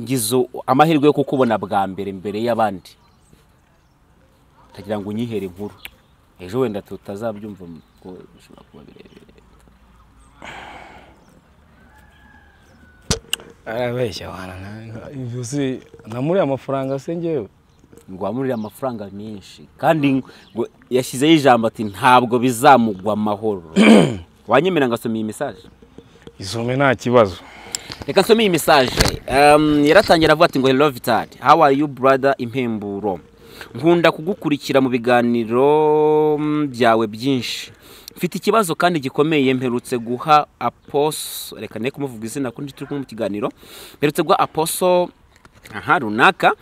ngize amahirwe yo kukubona bwa mbere mbere y'abandi. Ndagira ngo unyihere inkuru. Ejo wenda tutazabyumva ko bishobora kuba birebire arabeshya wana ibyo si namuriye amafaranga se ngewe ngo wamurire amafaranga menshi. Kandi ngo yashyizeho ijambo ati ntabwo bizamugwa amahoro. Wanyemera ngasoma iyi mesaje isome nta kibazo. Reka nsome iyi mesaje Um, yaratangira avuga ati ngo hello vitali. How are you brother impemburo? Nkunda kugukurikira mu biganiro mm, byawe byinshi. Mfite ikibazo kandi gikomeye. Mperutse guha aposo reka ne kumuvuga izina kundi turi kumwe mu kiganiro. Mperutse guha aposo aha runaka.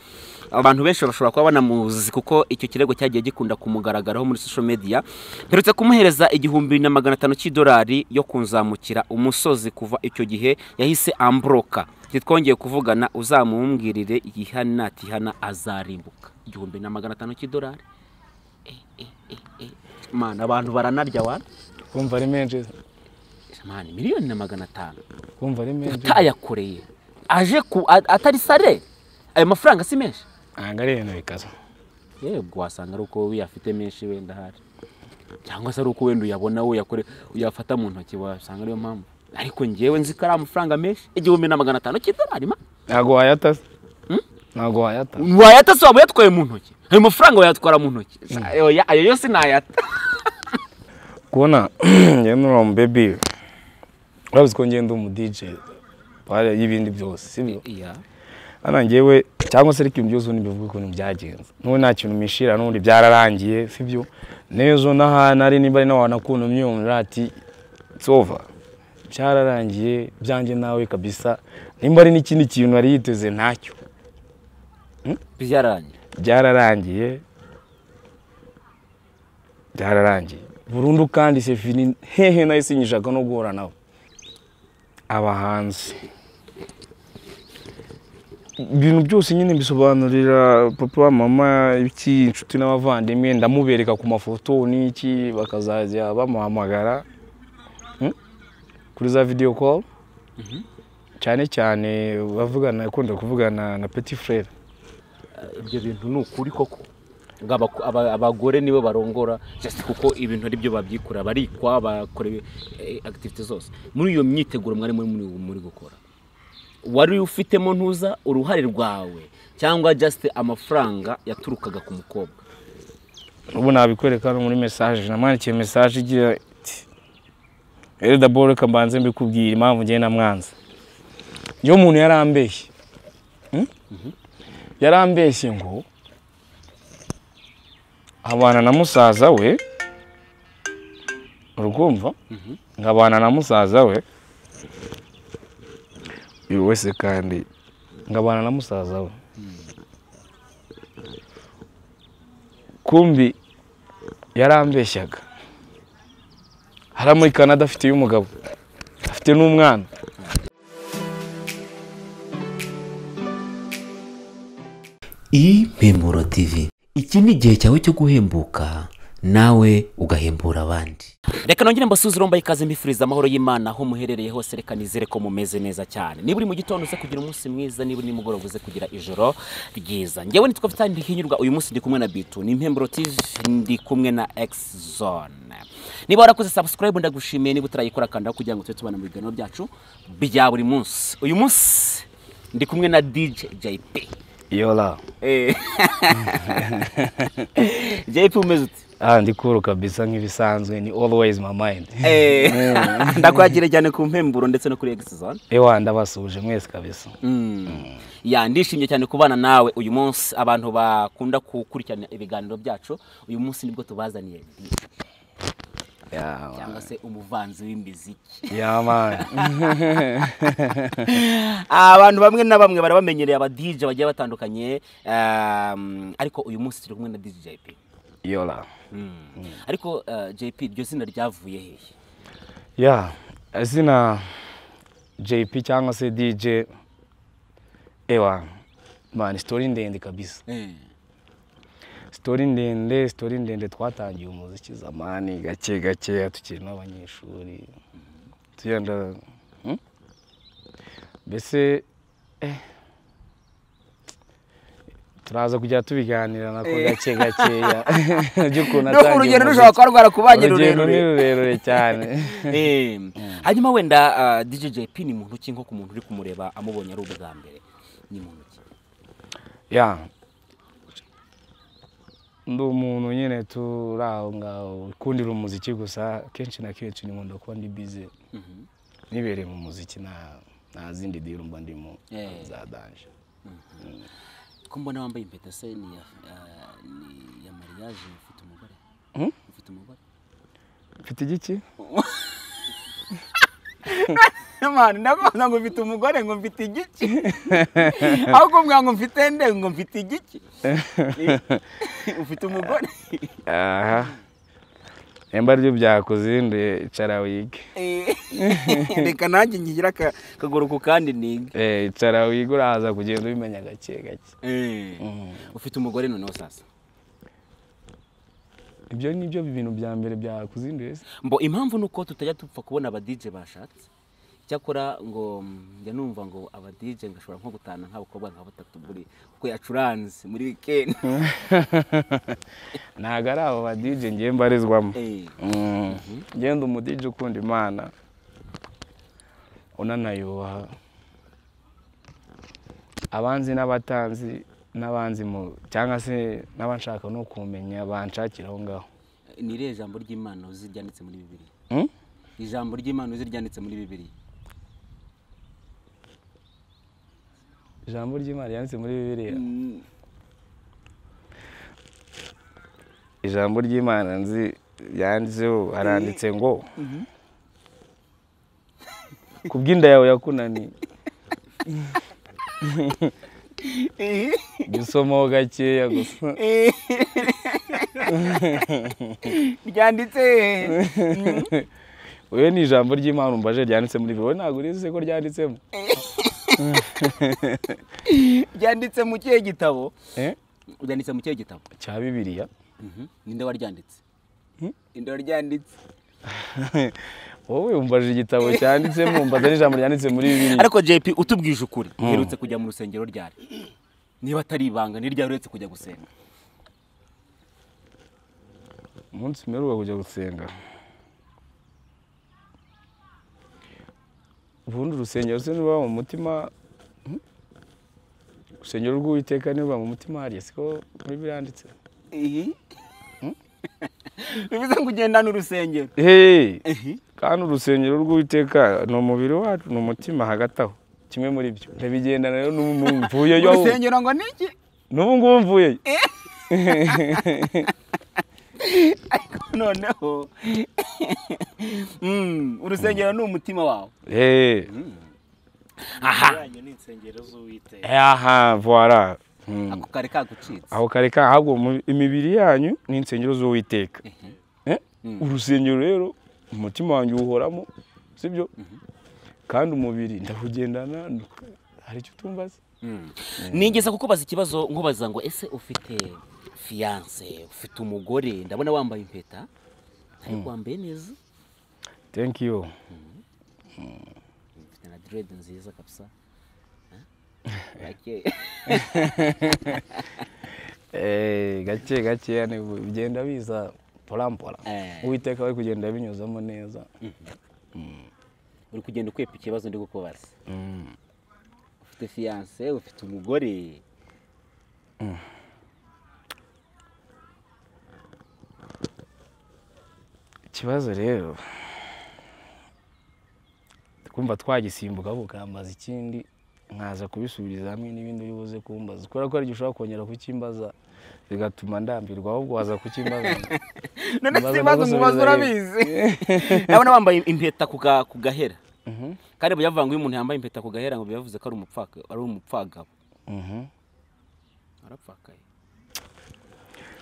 Abantu benshi bashobora kuba banamuzi kuko icyo kirego cyagiye gikunda kumugaragaraho muri social media. Mperutse kumuhereza igihumbi na magana atanu cy'idolari yo kunzamukira umusozi kuva icyo gihe yahise ambroka. Ntitwongeye kuvugana uzamumbwirire igihana natihana azarimbuka. Igihumbi na magana atanu cy'idolari? Eh, eh, eh, mana abantu baranarya wa? Kumva ari menshi. Mani miliyoni na magana atanu. Kumva ari menshi. Utayakoreye. Aje ku atari sare ayo mafaranga si menshi. Ntabwo ari ibintu bikaze yego wasanga ari uko uyafite menshi wenda ahari. Cyangwa se ari uko wenda uyabona uyakore uyafata mu ntoki wasanga ariyo mpamvu. Ariko ngewe nzi ko ari amafaranga menshi. Igihumbi na magana atanu cy'idolari ntabwo wayata se. Ntabwo wayata. Wayata se waba uyatwaye mu ntoki? Ayo mafaranga wayatwara mu ntoki. Oya, ayo yose nayata. Kubona njyewe n'uriya mu bebi urabizi ko ngenda umu DJ pare y'ibindi byose sibyo? Hano njyewe cyangwa se ariko ibintu byose ubundi bivuga ukuntu byagenze. N'ubu nta kintu mishira n'ubundi byararangiye sibyo n'ejo n'ahantu ari nimba ari n'abantu akunda umyumvira ati over. Byararangiye byanjye nawe kabisa. Nimba ari n'ikindi kintu yari yiteze ntacyo. Byararangiye. Byararangiye. Byararangiye. Burundu kandi sefini hehe nahise nyishaka no guhura nabo abahanzi ibintu byose nyine mbisobanurira papa mama iki inshuti n'abavandimwe ndamubereka ku mafoto n'iki bakazajya bamuhamagara Hmm? kuri za video call? Cyane cyane bavugana akunda kuvugana na petit frere ibyo bintu ni ukuri koko? Abagore nibo barongora just kuko ibintu ari byo babyikorera barikwa bakora eh, activity zose. Muri iyo myiteguro mwari muri muri muri gukora. Wari ufitemo ntuza uruhare rwawe cyangwa just amafaranga yaturukaga ku mukobwa. Ubu nabikwereka hano muri message namwandikiye message igira iti rero d'abord reka mbanze mbikubwira impamvu ngiye namwanze iyo umuntu yarambeshye hmm? yarambeshye ngo abana na musaza we urumva nkabana na musaza we uyu wese kandi ngabana na musaza we. Kumbi yarambeshyaga. Hari muri canada afite umugabo afite n'umwana impemburo tv iki ni igihe cyawe cyo guhembuka. Nawe ugahembura abandi. Reka nongere mbasuzire mbaye ikaze mbifuriza amahoro y'imana aho muherereye hose reka nizere ko mumeze neza cyane. Niba uri mu gitondo uze kugira umunsi mwiza niba uri nimugoroba uze kugira ijoro ryiza. Ngewe nitwa vitali ndihinyurwa uyu munsi ndi kumwe na bitu ni impemburo tv ndi kumwe na x zone. Niba warakoze subscribe ndagushimiye niba utarayikora kanda kugira ngo tujye tubana mu biganiro byacu bya buri munsi. Uyu munsi ndi kumwe na dj jp yola. Eh. jp umeze ute? Ah ndi kuru kabisa nk'ibisanzwe ni always my mind. Eh, ndakwakira cyane ku mpemburo ndetse no kuri X zone. Ewa ndabasuhuje mwese kabisa. Ya ndishimye cyane kubana nawe. Uyu munsi abantu bakunda gukurikirana ibiganiro byacu. Uyu munsi ni bwo tubazaniye. Cyangwa se umuvanzi w'imiziki. Abantu bamwe na bamwe barabamenyereye aba DJ bagiye batandukanye. Ariko uyu munsi turi kumwe na DJ JP yola. Ariko uh, JP iryo zina ryavuye hehe ya izina jp cyangwa se dj ewa man story ndende kabisa. Story ndende story ndende twatangiye umuziki zamani gake gake tukiri n'abanyeshuri. Tugenda hmm? mbese eh, turaza kujya tubiganira nako gake gakeya by'ukuntu no urugendo rushobora kuba rwarakubanye urugendo ni rurerure rurerure cyane. Eh, hanyuma wenda ah, DJ JP ni muntu ki? Nko ku muntu uri kumureba amubonye ari ubwa mbere ni muntu ki? Ya. Ndi umuntu nyine turi aho ngaho. Ukundira umuziki gusa kenshi na kenshi nkunda kuba ndi bize Mhm. nibereye mu muziki nta zindi diro mba ndimo Eh. za danje ko mbona wambaye impeta se ni ya mariage ufite umugore? Hmm? ufite umugore? Mfite igiki? Mani ndakubaza ngo mfite umugore ngo mfite igiki. Aho kumbwira ngo mfite nde ngo mfite igiki? Ufite umugore? Aha. Nimba ari byo byakuzinduye icara wige Eh, reka nanjye ngira aka- akaguru ku kandi niga Eh, icara wige uraza kugenda ubimenya gake gake. Eh, Mm. ufite umugore noneho sasa. Ibyo ni byo bintu bya mbere byakuzinduye mbo impamvu ni uko tutajya dupfa kubona aba DJ bashatse. Cyakora ngo mm, njya numva ngo aba DJ ngashobora nko gutana nk'abakobwa nka batatu buri kuko yacuranze muri weekend. Ntabwo ari abo ba DJ ngiye mbarizwamo. Mm. ngenda umu DJ ukunda imana. Unanayubaha abanzi n'abatanzi n'abanzi mu cyangwa se n'abanshaka no kumenya banshakira aho ngaho. Ni irihe jambo ry'imana uzi ryanditse muri bibiri Mm? ijambo ry'imana uzi ryanditse muri bibiri ijambo ry'imana ryanditse muri bibiliya. Mm, ijambo ry'imana nzi yanditseho haranditse ngo ku bw'inda yawe yakunaniye. Gisomaho gakeya gusa. Ryanditse. Wowe ni ijambo ry'imana umbaje ryanditse muri bibiliya. Wowe ntabwo urizi ko ryanditsemo? ryanditse mu kihe gitabo? Eh? ryanditse mu kihe gitabo? Cya bibiliya. Mhm. ninde waryanditse Hmm? ninde waryanditse wowe umbaje igitabo cyanditsemo umbaza n'ijambo ryanditse muri bibiliya. Ariko JP utubwije ukuri. Uherutse kujya mu rusengero ryari? Niba atari ibanga ni ryari uretse kujya gusenga? Umunsi mperuka kujya gusenga. Ubundi urusengero se niba mu mutima hmm? urusengero rw'uwiteka niba mu mutima hariya siko muri biranditse bivuze ngo ugendana urusengero kandi urusengero rw'uwiteka ni umubiri wacu ni umutima hagati aho. Kimwe muri byo. Ndabigendana rero n'ubu mvuyeyo. Urusengero ngo ni iki? N'ubu ngubu mvuyeyo. ariko noneho. Mm, urusengero ni umutima wawe. Aha. Yanyu ni insengero z'uwiteka. Aha voila Hmm. ako kare kagucitse. Aho kare ka ahubwo mu- imibiri yanyu ni insengero z'uwiteka. Eh? Mm. urusengero rero umutima wanjye uwuhoramo sibyo? Kandi umubiri ndawugendana hari icyo utumva se Mm. nigeza kukubaza ikibazo nkubaza ngo ese ufite fiyanse ufite umugore ndabona wambaye impeta ariko wambaye neza. Thank you. Ufite na direde nziza kabisa. Gake. Eh, gake gake bigenda biza porampora. Eh. uwiteka bari kugenda binyuzamo neza. Uri kugenda ukwepa ikibazo ndi kukubaza ufite fiyanse ufite umugore. Ikibazo rero kumva twagisimbuka bukambaza ikindi nkaza kubisubiriza hamwe n'ibindi uri buze kumbaza. Kubera ko hari igihe ushobora kongera kukimbaza bigatuma ndambirwa ahubwo waza kukimbaza. None Mbaza si ibibazo ndagusubiza mubaza rero. urabizi. Ndabona wambaye impeta ku ga- ku gahera. Mhm, kandi bavuga ngo iyo umuntu yambaye impeta ku gahera ngo bibavuze ko ari umupfagabo. Mhm. arapfakaye.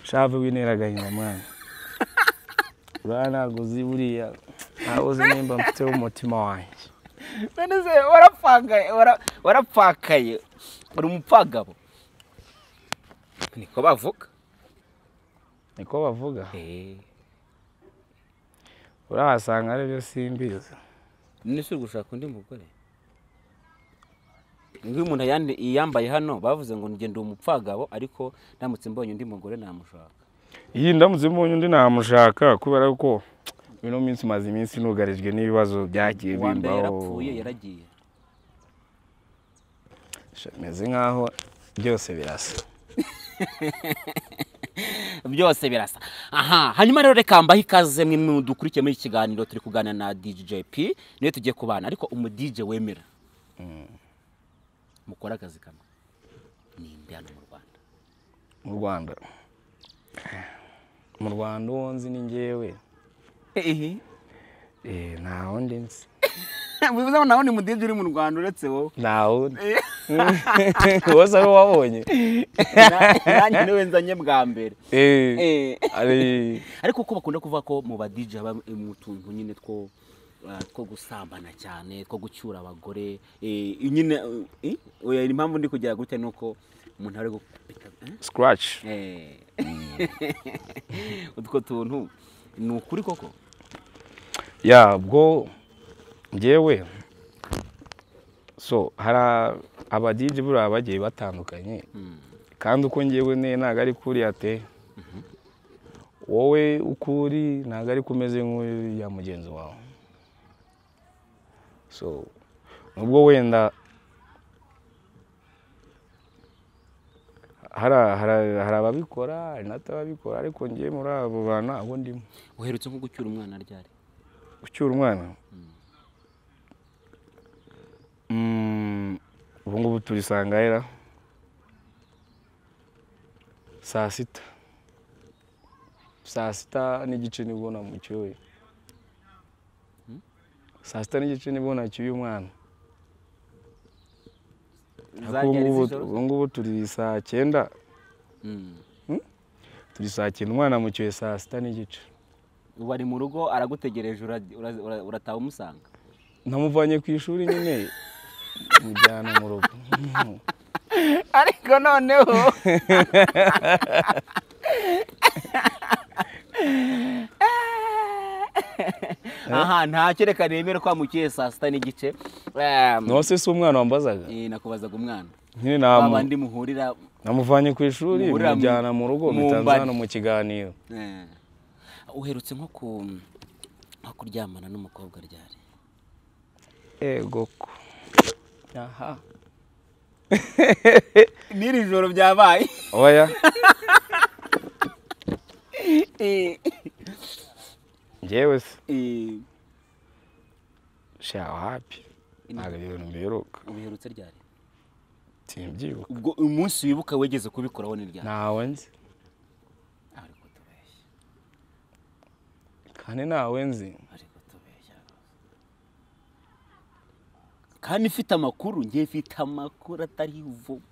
Shave wintera agahinda mwana. Uriya ntabwo uzi buriya ntabwo uzi nimba mfiteho umutima wanjye none se warapfakaye wara- warapfakaye uri umupfagabo niko bavuga niko bavuga Eh, urahasanga ari byo simbizi. None se uri gushaka undi mugore? Nk'iyo umuntu yiyambaye hano bavuze ngo ngende umupfagabo ariko ndamutse mbonye undi mugore namushaka. Iyi ndamutse mbonye undi namushaka kubera ko ino minsi maze iminsi nugarijwe n'ibibazo byagiye bimbaho. yarapfuye yaragiye. Meze nk'aho byose birasa. Byose birasa. Aha hanyuma rero reka mbahe ikaze mwe mudukurikiye muri iki kiganiro turi kuganira na DJP niyo tugiye kubana ariko umu DJ wemera. Mukora akazi kamwe. Ni inde hano mu Rwanda. Mu rwanda. Mu rwanda uwo nzi ni ngewe Eh, nta wundi nzi. Bivuze ngo nawe ni mu DJ uri mu Rwanda uretse wowe. Nta wundi wose ari wabonye. Nanjye ni we nzanye bwa mbere. Eh, Eh. ari. Ariko uko bakunda kuvuga ko mu ba DJ haba mu tuntu nyine two uh, two gusambana cyane two gucyura abagore. Eh, nyine eh, oya, impamvu ndi kugera gutya ni uko umuntu ari gupita eh? Scratch. Eh. utwo tuntu ni ukuri koko? Ya bwo ngewe. So hari abadije buriya bagiye batandukanye. Kandi uko ngewe ne ntabwo ari kuriya te. Wowe uko uri ntabwo ari kumeze nk'uriya mugenzi wawe. So nubwo wenda hari ababikora hari n'atababikora ariko ngewe muri abo bantu ntabwo ndimo. Uherutse nko gucyura umwana ryari? Gucyura umwana? Mm, ubu ngubu turi sangahera saa sita. Saa sita n'igice ni bwo namucyuye saa sita n'igice ni bwo nacyuye umwana. Ubu ngubu- turi saa cyenda. Mm. turi saa cyenda umwana amucyuye saa sita n'igice. Ubu ari mu rugo aragutegereje ura- ura- ura- urataha umusanga? Namuvanye ku ishuri nyine mujyana mu rugo. Ariko noneho. aha ntacyo reka nemere ko wamukiye saa sita n'igice. Em, nose si umwana wambazaga? Eh, nakubazaga umwana. Nyine namu- babandi muhurira namuvanye ku ishuri mujyana mu rugo mu bitanze mbari. hano mu kiganiro. Eh, uherutse nko ku nko kuryamana n'umukobwa ryari? Ego ko. Aha. N'iri joro byabaye. Oya. njyewe se sha hapi ntabwo ibintu mbiheruka ubiherutse ryari? Simbyibuka ubwo umunsi wibuka wegeze kubikoraho ni ryari? Ntawe nzi. Kandi ntawe nzi. Kandi ifite amakuru ngiye mfite amakuru atari vuba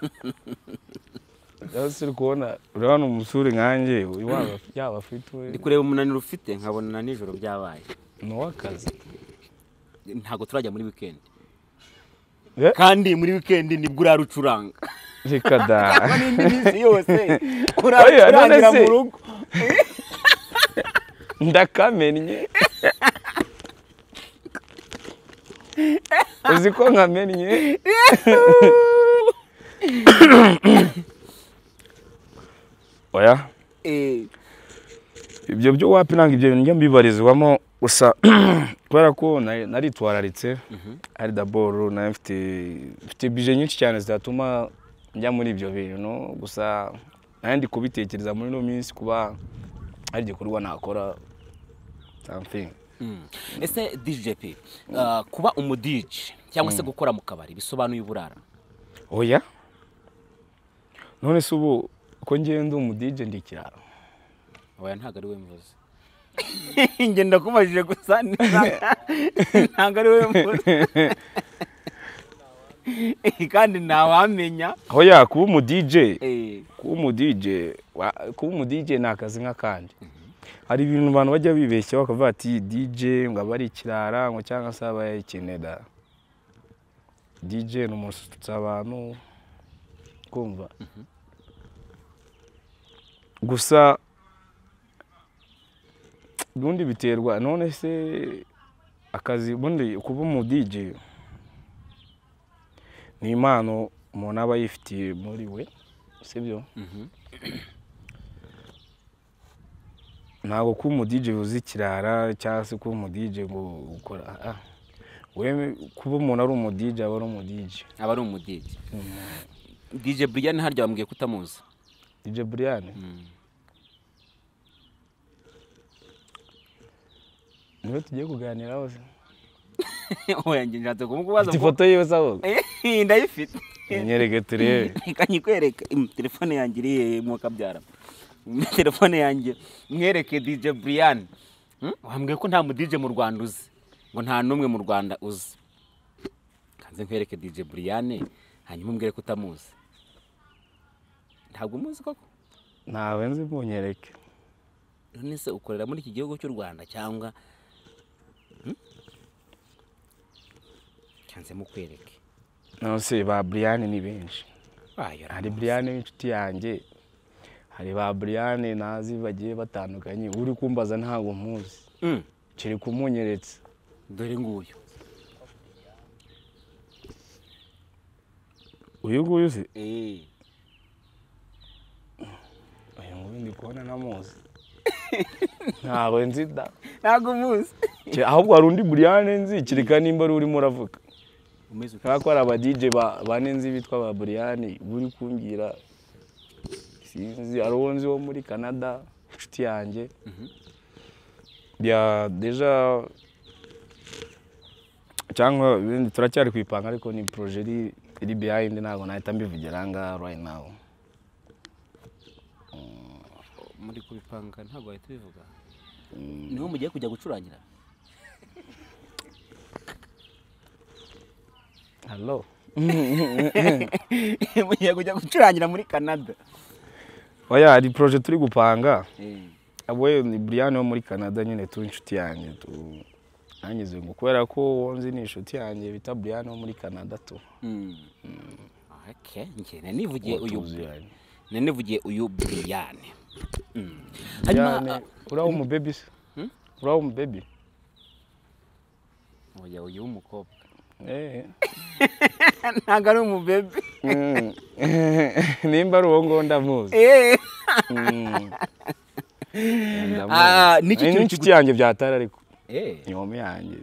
siri kubona urabona umusore nkanjye yaba afite ndi kureba umunaniro ufite nkabona na nijoro byabaye. Ni uw'akazi. Ntabwo turajya muri wikendi kandi muri wikendi ni bwo urara ucuranga reka da. N'indi minsi yose. Uracurangira mu rugo. Ndakamennye uzi ko nkamennye oya? Eh, ibyo byo wapi ntabwo ibyo bintu mbibarizwamo gusa kubera ko nari- naritwararitse ari daboro nari mfite bije nyinshi cyane zitatuma njya muri ibyo bintu gusa ndi kubitekereza muri ino minsi kuba hari igikorwa nakora something. Mm. ese djp uh, kuba umudije cyangwa se gukora mu kabari bisobanuye uburara? Oya? None se ubu ko ngewe ndi umudije ndi ikiraro. Oya ntabwo ari we mvuze njye ndakubajije gusa ntabwo ari we mvuze kandi ntawamenya. Oya kuba umudije Eh, kuba umudije kuba umudije ni akazi nk'akandi hari ibintu abantu bajya bibeshya bakavuga ati dj ngo aba ari ikirara ngo cyangwa se aba yayikenera dj ni umuntu usutsa abantu kumva? Gusa ubundi biterwa none se akazi ubundi kuba umudije ni impano umuntu aba yifitiye muri we sibyo? Mhm. ntabwo kuba umudije uzi ikirara cyangwa se kuba umudije ngo ukora ah, kuba umuntu ari umudije aba ari umudije aba ari umudije dj brian harya wambwiye ko utamuzi? DJ Brian Mm. ni we tugiye kuganiraho se oya njye nshatse kumukubaza ufite ngo ifoto yiwe ahubwo? Eh, ndayifite. Nyereke turebe reka nyikwereke. Mm, telefone yanjye iri mu kabyara telefone yanjye. Mwereke dj brian. Hmm? wambwiye ko nta mudije mu rwanda uzi? Ngo nta n'umwe mu rwanda uzi. Kanze nkwereke dj brian hanyuma umbwire ko utamuzi. Ntabwo umuzi koko? Ntawe nzi munyereke none se ukorera muri iki gihugu cy'u rwanda cyangwa Hmm? kanze mukwereke. Nose ba Brian ni benshi. Hari Brian w'inshuti yanjye. Hari ba Brian nazi bagiye batandukanye. Uri kumbaza ntabwo muzi. Mm, kiri kumunyeretse. Dore nguyu. Uyu nguyu se Eh, uyu nguyu ndi kubona namuzi. Ntawe nzi da. Ntabwo umuzi ahubwo hari undi Brian nzi? Kireka nimba ari urimo uravuga. Kubera ko hari aba DJ ba- bane nzi bitwa ba Brian uri kumbwira sinzi hari uwo nzi wo muri Canada inshuti yanjye. Ya deja cyangwa turacyari kwipanga ariko ni projet iri behind ntabwo nahita mbivugira aha ngaha right now. Muri kubipanga ntabwo wahita ubivuga. Niho mugiye kujya gucurangira. Hello. Mugiye kujya gucurangira muri canada. Oya hari projet turi gupanga. Eh, we ni Brian wo muri Canada nyine tu inshuti yanjye tu. Nangize ngo kubera ko uwo nzi ni inshuti yanjye bita Brian wo muri Canada tu. Mm. njye nanivugiye Uwo uyu tuziranye. Hanyuma umu baby se baby. Ah, oya uyu w'umukobwa ntabwo ari umubebe Mm. nimba ari uwo nguwo ndamuzi. Ndamuzi. Niki Ni kintu inshuti yanjye byatari ariko inkumi yanjye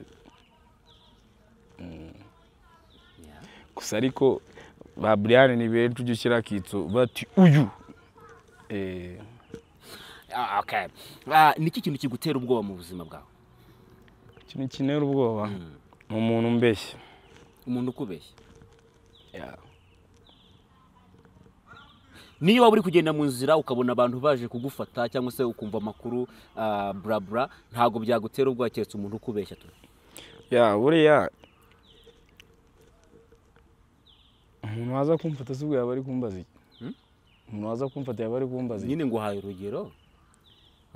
gusa ariko ba Brian ni benshi ujya ushyira akitso bati uyu Ah, niki kintu kigutera ubwoba mu buzima bwawe? Ikintu kinera ubwoba? Ni umuntu umbeshya umuntu ukubeshya? Yeah. niyo waba uri kugenda mu nzira ukabona abantu baje kugufata cyangwa se ukumva amakuru ah, bla ntabwo byagutera ubwoba keretse umuntu ukubeshya tu? Ya buriya umuntu waza kumfata si ubwo yaba ari kumbaza iki? Hmm? umuntu waza kumfata yaba ari kumbaza iki? Nyine ngo uhaye urugero?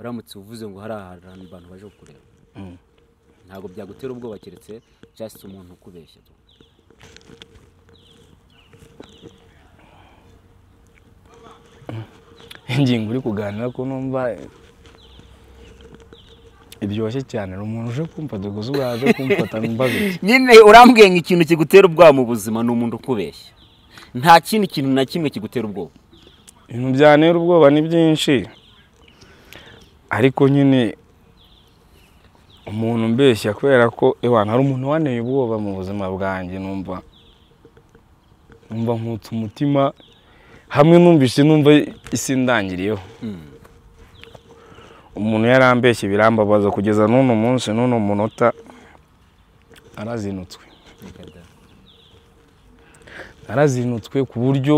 Uramutse uvuze ngo hari ahantu abantu baje kukureba. Mm. ntabwo byagutera ubwoba keretse just umuntu ukubeshya tu. Ingingo uri kuganira ko numva iryoshye cyane ni umuntu uje kumfata gusa ubwo yaje kumfata mbaza iki nyine urambwiye ngo ikintu kigutera ubwoba mu buzima ni umuntu ukubeshya. Nta kindi kintu na kimwe kigutera ubwoba. Ibintu byantera ubwoba ni byinshi. Ariko nyine umuntu mbeshya kubera ko ewana hari umuntu wanteye ubwoba mu buzima bwanjye numva numva nkutse umutima hamwe numvise numva isi ndangiriyeho. Umuntu yarambeshye birambabaza kugeza n'uno munsi n'uno munota arazinutswe. Arazinutswe ku buryo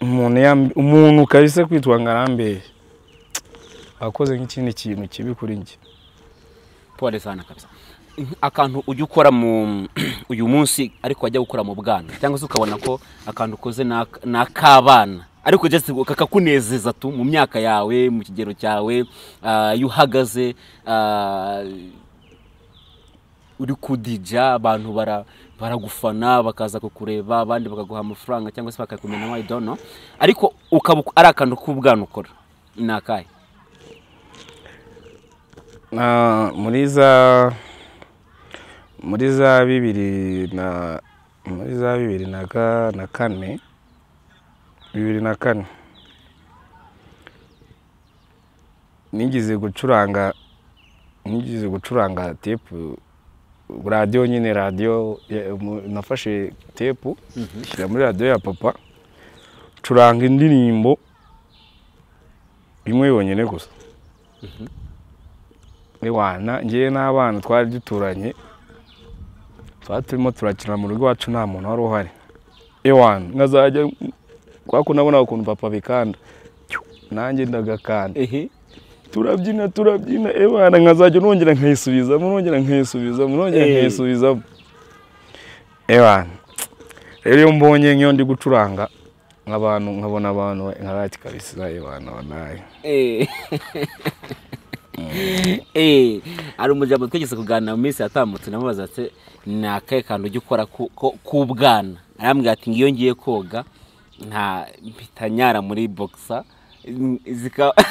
umuntu kabisa kwitwa ngo arambeshye. Akoze nk'ikindi kintu kibi kuri njye. Pole sana kabisa. Akantu ujya ukora mu uyu munsi ariko wajya gukora mu bwana. Cyangwa se ukabona ko akantu ukoze ni ak- ni ak'abana ariko kakakunezeza tu mu myaka yawe mu kigero cyawe ah, iyo uhagaze ah, uri kudija abantu bara baragufana bakaza kukureba abandi bakaguha amafaranga cyangwa se bakakumena I don't know. Ariko ukaba ari akantu k'ubwana ukora. Ni akahe? Ah, muri za muri za bibiri na muri za bibiri na ka- na kane. Bibiri na kane. Nigeze gucuranga nigeze gucuranga tepu radiyo nyine radiyo nafashe tepu shyira muri radiyo ya papa curanga indirimbo imwe yonyine gusa. Iwana ngewe n'abana twari duturanye twari turimo turakina mu rugo iwacu nta muntu wari uhari. Ewana nkazajya kwa ko nabona ukuntu papa bikanda nanjye ndagakanda. Turabyina turabyina. Ewana nkazajya nongera nkayisubizamo nongera nkayisubizamo nongera nkayisubizamo. Ewana rero iyo mbonye nk'iyo ndi gucuranga nk'abantu nkabona abantu nkabati kabisa ewana wanaye. hari umuryango twigeze kuganira mu minsi yatambutse namubaza ati ni akahe kantu ujya ukora ku- ko- k'ubwana? Arambwira ati ngiyo ngiye koga nta mpita nyara muri boxa mm, zika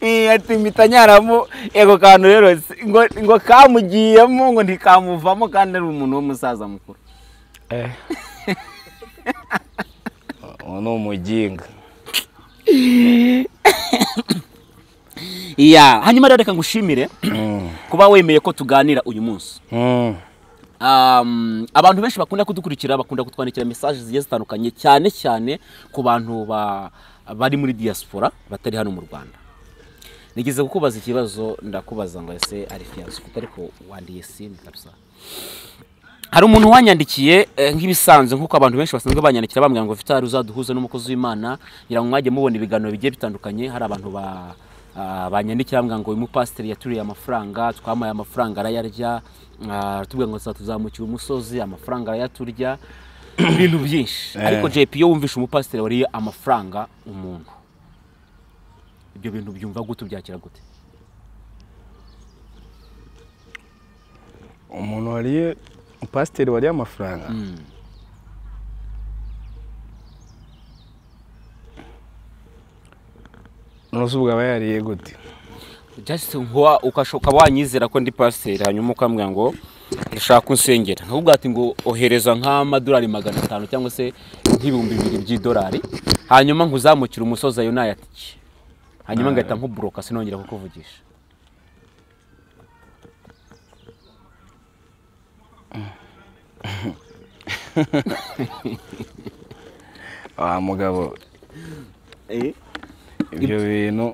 Eh, ati mpita nyaramo. Ego kantu rero ngo kamugiyemo ngo ntikamuvamo kandi ari umuntu w'umusaza mukuru. Eh. ni umuginga. Ya hanyuma rero reka ngushimire Mm. kuba wemeye ko tuganira uyu munsi. Mm. Um, abantu benshi bakunda kudukurikira bakunda kutwandikira message zigiye zitandukanye cyane cyane ku bantu ba, bari muri diaspora batari hano mu Rwanda. Nigeze kukubaza ikibazo ndakubaza ngo ese ari fiance ufite ariko wandiye sini kabisa. Hari umuntu wanyandikiye eh, nk'ibisanzwe nk'uko abantu benshi basanzwe banyandikira bambwira ngo vitari uzaduhuze n'umukozi w'imana ngira ngo mwajye mubona ibiganiro bigiye bitandukanye. Hari abantu ba banyandikira bambwira ngo uyu mupasiteri yaturiye amafaranga twamaye amafaranga arayarya. Ah, aratubwira ngo tuzamukira umusozi amafaranga arayaturya. Ibintu byinshi. Eh. ariko JP iyo wumvishe umupasiteri wariye amafaranga umuntu. Ibyo bintu byumva gute ubyakira gute? Umuntu wariye pasiteri wariye amafaranga? Nose ubwo aba yariye gute? Ukashoka wanyizera ko ndi pasiteri hanyuma ukambwira ngo ushaka unsengera nkakubwira ati ngo ohereza nk'amadolari magana atanu cyangwa se nk'ibihumbi bibiri by'idolari hanyuma nkuzamukire umusozi ayo nayatike hanyuma ngahita nkuburoka sinongera kukuvugisha. Wa mugabo. Ibyo bintu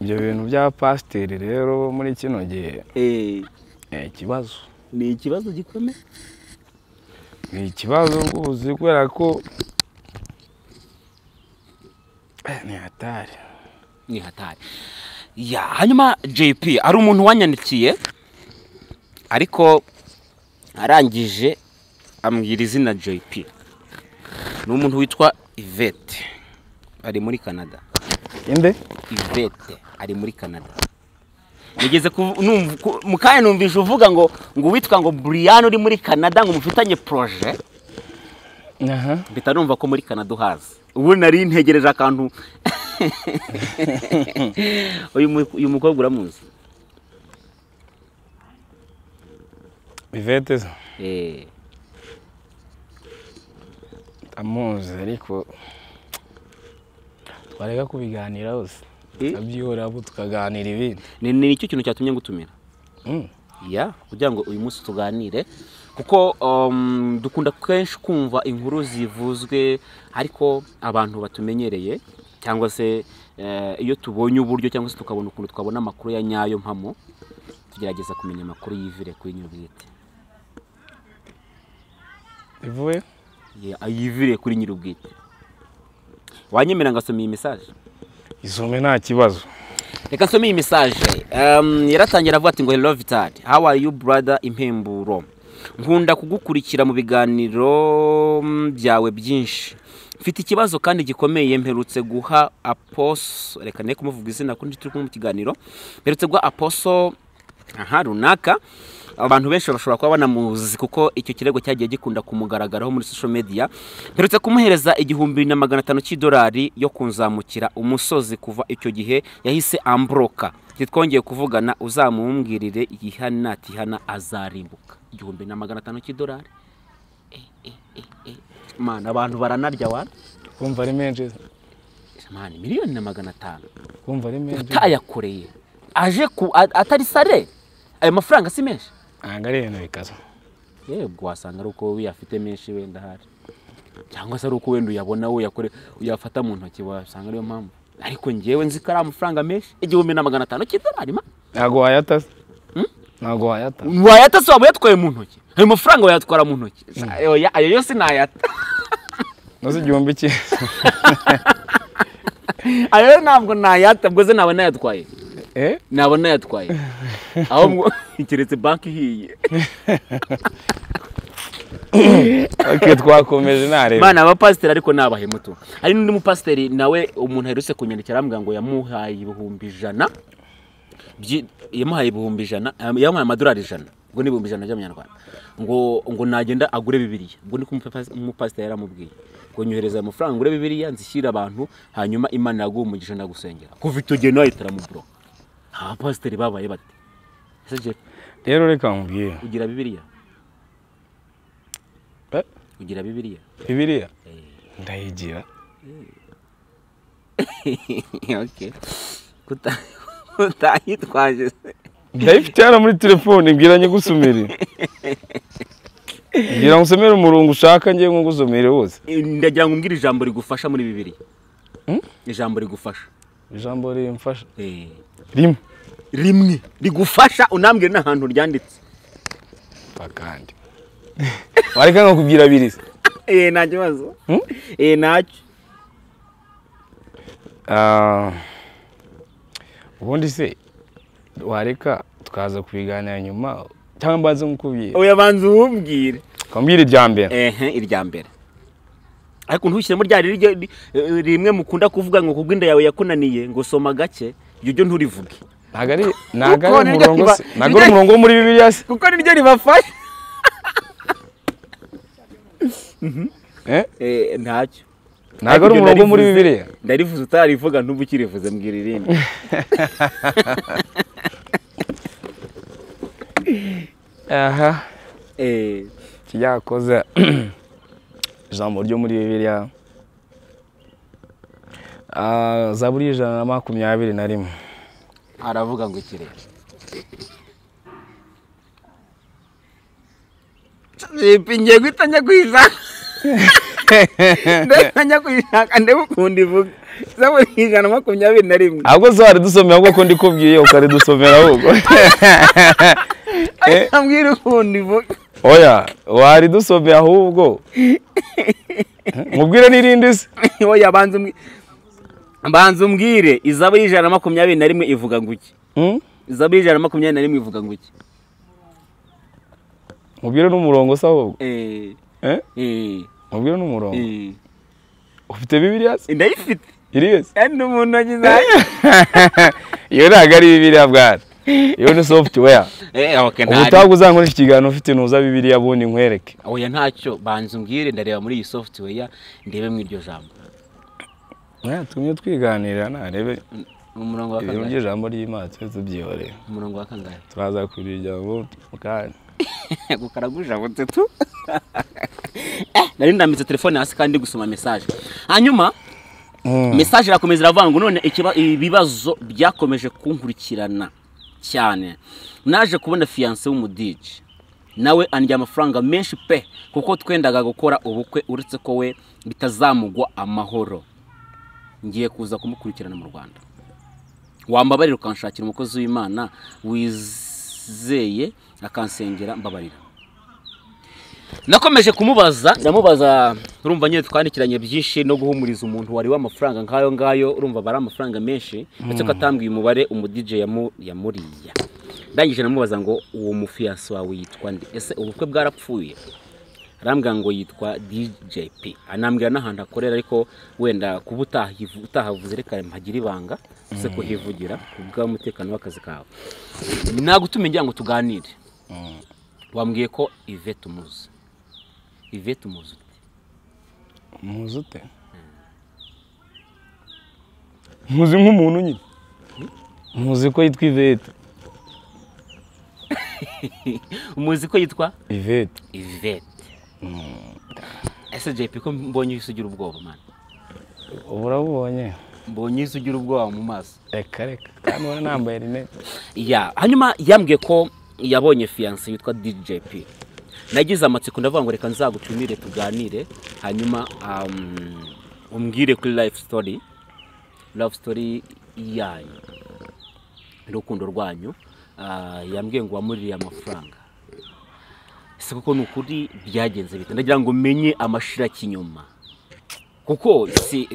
ibyo bintu bya pasiteri rero muri kino gihe ni ikibazo. Ni ikibazo gikomeye? Ni ikibazo rwose kubera ko Eh, ni hatari. Ni hatari. Ya hanyuma JP hari umuntu wanyandikiye ariko arangije ambwira izina JP ni umuntu witwa Yvette. Ari muri Canada. Inde Yvette ari muri Canada. Nigeze mu kanya numvise uvuga ngo ngo witwa ngo Brian uri muri Canada ngo mufitanye aha. Mpita numva ko muri Canada uhazi ubu nari ntegereje akantu. Uyu mu- uyu mukobwa uramuzi. Ivete Eh, amuzi ariko twareka kubiganira hose Eh? tukabyihorera tukaganira ibindi. Ni ni icyo kintu cyatumye ngutumira? Mm. ya kugira ngo uyu munsi tuganire kuko um, dukunda kenshi kumva inkuru zivuzwe ariko abantu batumenyereye cyangwa se eh, iyo tubonye uburyo cyangwa se tukabona ukuntu twabona amakuru ya nyayo mpamo tugerageza kumenya amakuru yivire kuri nyir'ubwite. Ivuye Ya- yivire kuri nyir'ubwite. Wanyemera ngasoma iyi mesaje isome nta kibazo. Reka nsome iyi mesaje um, yaratangira avuga ati ngo hello vitali. How are you brother impemburo? Nkunda kugukurikira mu biganiro mm, byawe byinshi. Mfite ikibazo kandi gikomeye. Mperutse guha aposo reka ne kumuvuga izina kundi turi kumwe mu kiganiro. Mperutse guha aposo aha runaka. Abantu benshi bashobora kuba banamuzi kuko icyo kirego cyagiye gikunda kumugaragaraho muri social media. Mperutse kumuhereza igihumbi na magana atanu cy'idolari yo kunzamukira umusozi kuva icyo gihe yahise ambroka. Twongeye kuvugana uzamumbwirire yihana natihana azarimbuka. Igihumbi na magana atanu cy'idolari. Eh, eh, eh, mana abantu baranarya wa? Kumva ari menshi. Mani miliyoni na magana atanu. Kumva ari menshi. Utayakoreye. Aje ku atari sare ayo mafaranga si menshi. Ntabwo ari ibintu bikaze yego wasanga ari uko uyafite menshi wenda ahari cyangwa se ari uko wenda uyabona uyakore uyafata mu ntoki wasanga ariyo mpamvu. Ariko ngewe nzi ko ari amafaranga menshi. Igihumbi na magana atanu cy'idolari ntabwo wayata ntabwo wayata. Wayata se waba uyatwaye mu ntoki? Ayo mafaranga wayatwara mu ntoki. Oya, ayo yose nayata. Noze igihumbi cye ayo yo ntabwo nayata ubwo ze naba nayatwaye. Eh? Naba nayatwaye. Ahubwo keretse banki ihiye twakomeje nareba Mana abapasiteri ariko nabahe muto hari n'undi mupasiteri nawe umuntu aherutse kunyandikira arambwira ngo yamuhaye ibihumbi ijana. Yamuhaye ibihumbi ijana eh, yamuhaye amadolari ijana. Ubwo ni ibihumbi ijana by'amanyarwanda. Ngo ngo nagenda agure bibiliya. Ubwo niko umupa- umupasiteri yaramubwiye. Ngo nyohereza ayo mafaranga ngure bibiliya nzishyire abantu hanyuma imana yaguha umugisha ndagusengera kuva icyo gihe nawe ahita aramuburo abapasiteri babaye bate Jeff rero reka nkubwire. Ugira bibiliya? Eh? ugira bibiliya? Bibiliya? Ndayigira. Okay Kuta- utayitwaje se ndayifite hano muri telefone mbwira nyigusumire ngira ngo usomere umurongo ushaka ngiye nkugusomere wose. Ndagira ngo umbwire ijambo rigufasha muri bibiliya. Hmm? ijambo rigufasha. Ijambo rimfasha. Eh, rimwe. Rimwe rigufasha unambwire n'ahantu ryanditse. Kandi wareka nkakubwira abiri se Eh, nta kibazo. Hmm? Eh, ntacyo Ah, ubundi se wareka tukaza kubiganira nyuma cyangwa mbanze nkukubwira oya banza uwumbwire ukambwira irya mbere. Ehe irya mbere. Ariko ntushyiremo rya riri ryo- ri- rimwe mukunda kuvuga ngo kubw'inda yawe yakunaniye ngo soma gake ibyo byo nturivuge. Ntabwo ari umurongo wo muri bibiliya se kuko niryo ribafasha Eh? Eh, ntacyo. Ntabwo ari umurongo wo muri bibiliya. ndarivuze utarivuga ntuba ukirivuze mbwira irindi. Aha. Eh, kiyakoze. Ijambo ryo muri bibiliya. Ah, zaburi ijana na makumyabiri na rimwe. Aravuga ngo ikirere. Ngiye guhita njya kuyishaka ndahita njya kuyishaka ndebe ukuntu ivuga. Zaburi ijana na makumyabiri na rimwe. Ahubwo se waridusomera ahubwo ko ndikubwiye ukaridusomera ahubwo. Ambwira ukuntu ivuga. Oya waridusomera ahubwo? Mubwire n'irindi se oya banza umbwi- banza umbwire izaburi ijana na makumyabiri na rimwe ivuga ngo iki? Hmm? izaburi ijana na makumyabiri na rimwe ivuga ngo iki? Mubwire n'umurongo se ahubwo Eh, Eh? eh, mubwire n'umurongo. Ufite bibiliya se? Ndayifite. Iri yose kandi umuntu agize iyo ntabwo ari bibiliya bwana iyo ni software. Okay, ubu utago uzankoresha ikiganiro ufite nuza bibiliya bundi nkwereke. Oya ntacyo. Banza umbwire ndareba muri iyi software ndebe mu iryo jambo. Oya, tumye twiganirira wa ibintu by'ijambo ry'imana tujye tubyihorera umurongo wa kangahe turaza kurirya ngo mu kanya gukaraguje abutse tu. Eh, nari ndambitse telefone hasi kandi ndi gusoma message. Hanyuma message irakomeza iravuga ngo none ibibazo byakomeje kunkurikirana cyane. Naje kubona fiance w'umudiji. Nawe andya amafaranga menshi pe kuko twendaga gukora ubukwe uretse ko we bitazamugwa amahoro. Ngiye kuza kumukurikirana mu rwanda. Wambabarira ukanshakira umukozi w'imana wizeye akansengera mbabarira. Nakomeje kumubaza ndamubaza urumva nyine twandikiranye byinshi no guhumuriza umuntu wari w'amafaranga nk'ayo ngayo urumva aba ari amafaranga menshi ndetse ko atambwiye umubare umudije yamu- yamuriye ndangije namubaza ngo uwo mufiyasi wawe yitwa nde? Ese ubukwe bwarapfuye? Arambwira ngo yitwa DJP anambwira n'ahantu akorera ariko wenda kuba utahavuze reka mpagire ibanga uze kuhivugira ku bw'umutekano w'akazi kawe. Nagutume ngira ngo tuganire. Wambwiye ko ivete umuzi. Ivete umuzi ute? Muzi ute? Muzi nk'umuntu nyine. Muzi ko yitwa ivete umuzi ko yitwa? Ivete ivete ese jp ko mbonye uhise ugira ubwoba mani ubu urabubonye mbonye uhise ugira ubwoba mu maso. Reka reka. Kandi ubona nambaye rinete. Ya hanyuma yambwiye ko yabonye fiyanse yitwa djp nagize amatsiko ndavuga ngo reka nzagutumire tuganire hanyuma um, umbwire kuri life story. Life story yanyu n'urukundo rwanyu. Ah, yambwiye ngo wamuririye amafaranga. Ese koko ni ukuri byagenze bite? Ndagira ngo menye amashira kinyuma kuko si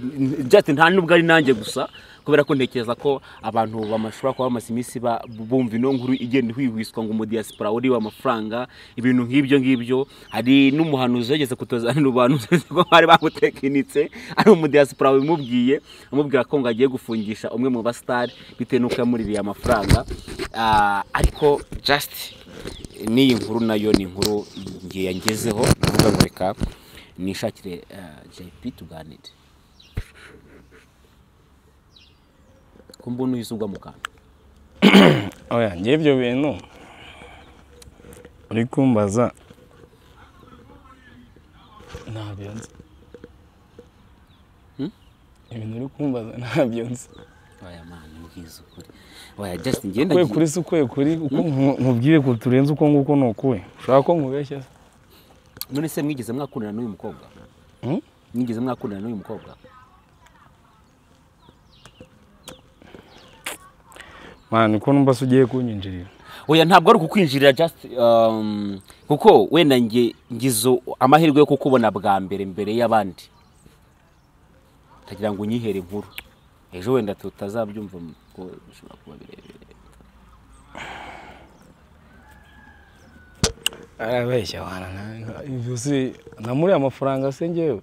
byati nta nubwo ari nanjye gusa kubera ko ntekereza ko abantu bamashobora kuba bamaze iminsi bumva ino nkuru igenda ihwihwiswa ngo umudiyasipora uriwe amafaranga ibintu nk'ibyo ngibyo hari n'umuhanuzi wageze kutuzanira ubuhanuzi ko bari bamutekinitse ari umudiyasipora wabimubwiye amubwira ko ngo agiye gufungisha umwe mu basitari bitewe n'uko yamuririye amafaranga. Ah, ariko just n'iyi nkuru na yo ni inkuru ngiye yangezeho ndavuga ngo reka nishakire eh, JP tuganire. Ko mbona uhise ugwa mu kantu. Oya njye ibyo bintu uri kumbaza ntabyo nzi. Hmm? ibintu uri kumbaza ntabyo nzi. Oya mani mbwiza ukuri. Oya just ngenda ukwe kuri si ukwe kuri uko nku- nkubwire ko turenze uko nguko ni ukuwe. Ushobora ko nkubeshya se none se mwigeze mwakundana n'uyu mukobwa? Hmm? mwigeze mwakundana n'uyu mukobwa? Mani ko numva se ugiye kunyinjirira. Oya ntabwo ari ukukwinjirira just um, kuko wenda ngizo amahirwe yo kukubona bwa mbere mbere y'abandi. Ndagira ngo unyihere inkuru. Ejo wenda tutazabyumva ko bishobora kuba birebire. Arabeshya wana na- ibyo se namuriye amafaranga se ngewe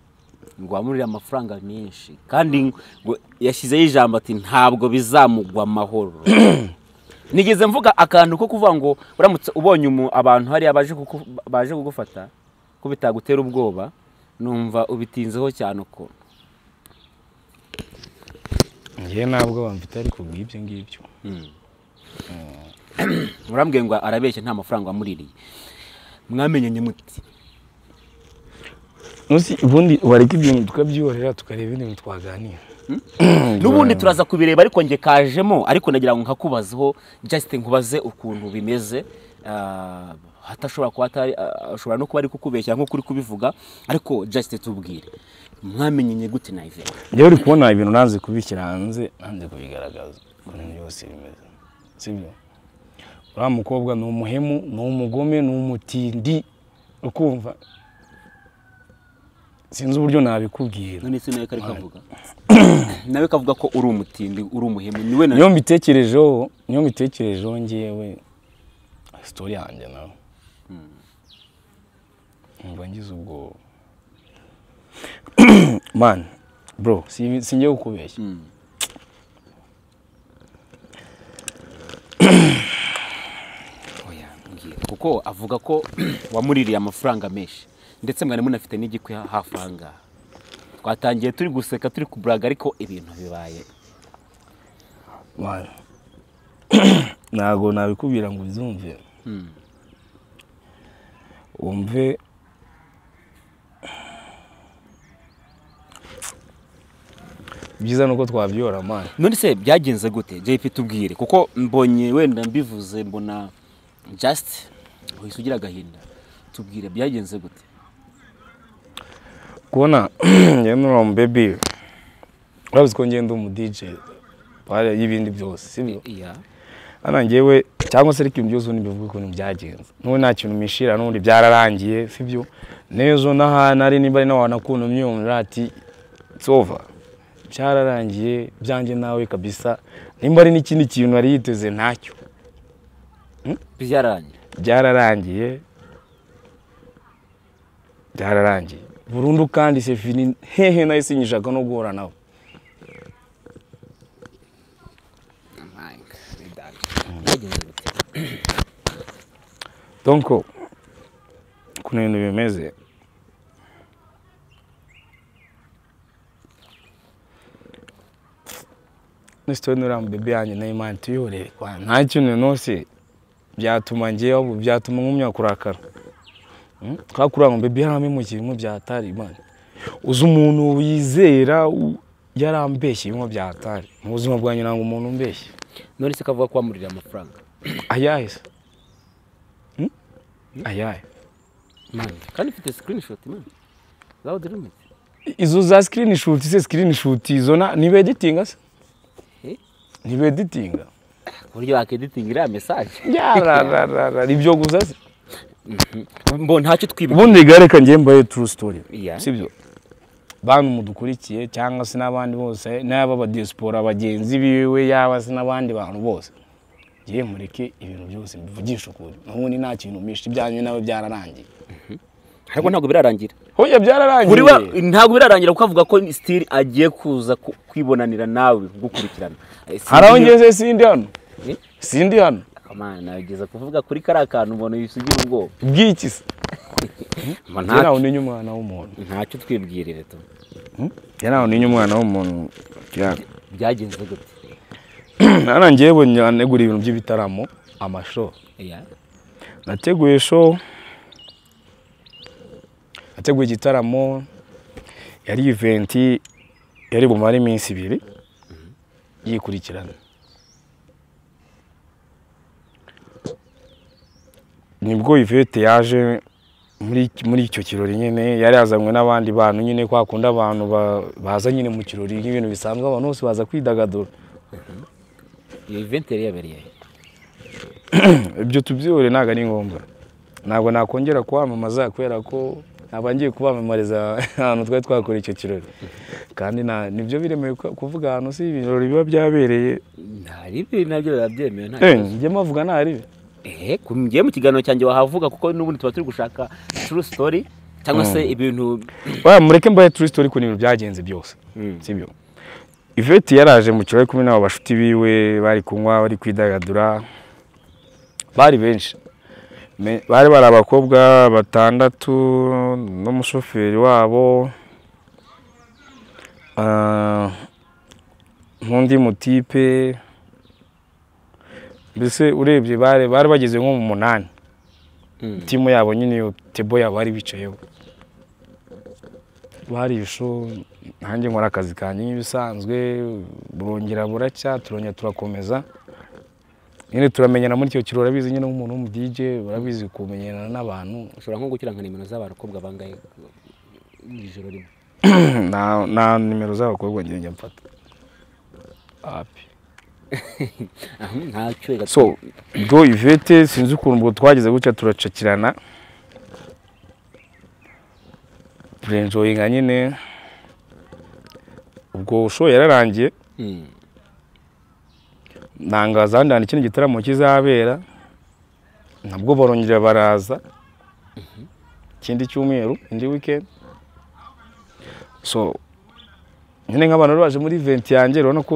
ngo wamurire amafaranga menshi. Kandi ngo yashyizeho ijambo ati ntabwo bizamugwa amahoro. Nigeze mvuga akantu ko kuvuga ngo uramutse ubonye umu- abantu hariya baje kugufata ko bitagutera ubwoba numva ubitinzeho cyane ukuntu ngewe ntabwo bamfite ariko bw'ibyo ngibyo. Urambwiye ngo arabeshya nta mafaranga wamuririye mwamenyanye muti? Nusi ubundi wareka ibintu tukabyihorera tukareba ibintu twaganira. N'ubundi turaza kubireba ariko njye kajemo ariko nagira ngo nkakubazeho just nkubaze ukuntu bimeze. Ah, hatashobora kuba atari ah, ashobora no kuba ari kukubeshya nk'uko uri kubivuga ariko just tubwire. Mwamenyanye gute na Yvette njyewe uri kubona ibintu nanze kubishyira hanze nanze kubigaragaza. Ukuntu byose bimeze. Sibyo? Uriya mukobwa ni umuhemu ni umugome ni umutindi. Ukumva? Sinzi uburyo nabikubwira. None se nawe kari kavuga nawe kavuga ko uri umutindi uri umuhemu. Niwe niyo mbitekerejeho niyo mbitekerejeho ngewe sitori yanjye nawe. Numva ngize ubwoba mani bro si- singiye kukubeshya Mm. Oya, mbwira. Kuko avuga ko wamuririye amafaranga menshi. Ndetse mwari munafite n'igikwi ha- hafi aha ngaha. Twatangiye turi guseka turi kuburaga ariko ibintu bibaye. Ntabwo nabikubwira ngo ubyumve Mm. wumve byiza nuko twabyora mani none se byagenze gute? Jp tubwire. Kuko mbonye wenda mbivuze mbona just uhise ugira agahinda. Tubwire byagenze gute? Kubona njyewe n'uriya mubebi urabizi ko ngenda umu DJ pare y'ibindi byose sibyo hano njyewe cyangwa se ariko ibintu byose ubundi bivuga ukuntu byagenze. N'ubu nta kintu mishira n'ubundi byararangiye sibyo n'ejo n'ahantu ari niba ari n'ahantu akunda umyumvira ati over. Byararangiye byanjye nawe kabisa. Nimba ari n'ikindi kintu yari yiteze ntacyo. Byararangiye byararangiye. Byararangiye. Burundu kandi sefini hehe na yo sinyishaka no guhura nawe. Donc ukuntu ibintu bimeze n'isitori n'uriya bebe yanjye na imana tuyihorere kwa nta kintu nose byatuma ngewe byatuma nkumya kurakara. Mm? kwa kuriya ngo bebe yarampemukiye bimwe byatari imana. Uzi umuntu wizera yarambeshye bimwe byatari mu buzima bwanjye ntabwo umuntu umbeshye. None se kavuga ko wamurira amafaranga. Ayahe se Hmm? ayahe kandi ufite screenshot mani zawe uri limit. Izo za screenshot se screenshot izo na niba editinga se Eh? niba editinga ku buryo wakeditinga iriya mesaje ibyo gusa se? Mbo ntacyo twibuka. Ubundi gareka ngiye mbaye true story. Yeah. sibyo bantu mudukurikiye cyangwa se n'abandi bose n'aba abadiaspora bagenzi biwe yaba se n'abandi bantu bose. Ngiye mureke ibintu byose mbivugisha ukuri n'ubundi nta kintu misha ibyanyu nawe byararangiye. Ariko ntabwo birarangira. Hoya byararangiye. Ntabwo birarangira kuko avuga ko stili agiye kuza ku- kwibonanira nawe gukurikirana. Hari aho ngeze sindi hano? Eh? sindi hano? Nageza kuvuga kuri kariya kantu umuntu yisugira ubwoba. Bw'iki se ntacyo- ninye umwana w'umuntu. ntacyo twibwirire tu njye nawe ninye umwana w'umuntu. Ya- byagenze gute? Hano ngewe negura ibintu by'ibitaramo amasho nateguye show. Nateguye igitaramo yari eventi yari bumare iminsi ibiri yikurikirana. Nibwo ivete yaje muri muri icyo kirori nyine yari yazanywe n'abandi bantu nyine kwa kundi abantu ba- baza nyine mu kirori nk'ibintu bisanzwe abantu bose baza kwidagadura. Iyo event yari yabereye ibyo tubyihore ntabwo ari ngombwa. Ntabwo nakongera kuwamamaza kubera ko ntabwo ngiye kubamamariza ahantu twari twakora icyo kirori. Kandi nta- ni byo biremewe ku- kuvuga ahantu si ibirori biba byabereye. Ntari ibi na byo biba byemewe nta Eh, kibazo. njye mavuga ntari ehe ku- ngiye mu kiganiro cyanjye wahavuga kuko n'ubundi tuba turi gushaka true story cyangwa se ibintu mureke mbaye true story ku bintu byagenze byose Mm. sibyo? Ivete yaraje mu kirori kumwe n'abo bashuti biwe bari kunywa bari kwidagadura. Bari benshi. Bari bari abakobwa batandatu n'umushoferi wabo ah, n'undi mutipe. Mbese urebye bari bari bageze nko mu munani. Mm. timu yabo nyine iyo tebo yabo bari bicayeho. Bari ibisho nanjye nkora akazi kanjye nk'ibisanzwe burongera buracya turongera turakomeza. Nyine turamenyana muri icyo kirori urabizi nyine nk'umuntu w'umu DJ urabizi kumenyana n'abantu. Ushobora nko gukira nka nimero z'abakobwa bangahe? Mu ijoro rimwe. Nta nimero z'abakobwa njye njya mfata. Api. Aha, ntacyo reka so ubwo ivete sinzi ukuntu ubwo twageze gutya turacakirana. Turenjoyinga nyine. Ubwo show yararangiye. Mm. Ntangaza hantu ikindi gitaramo kizabera nabwo barongera baraza. Ikindi cyumweru indi weekend. So nyine nk'abantu bari baje muri event yanjye urabona ko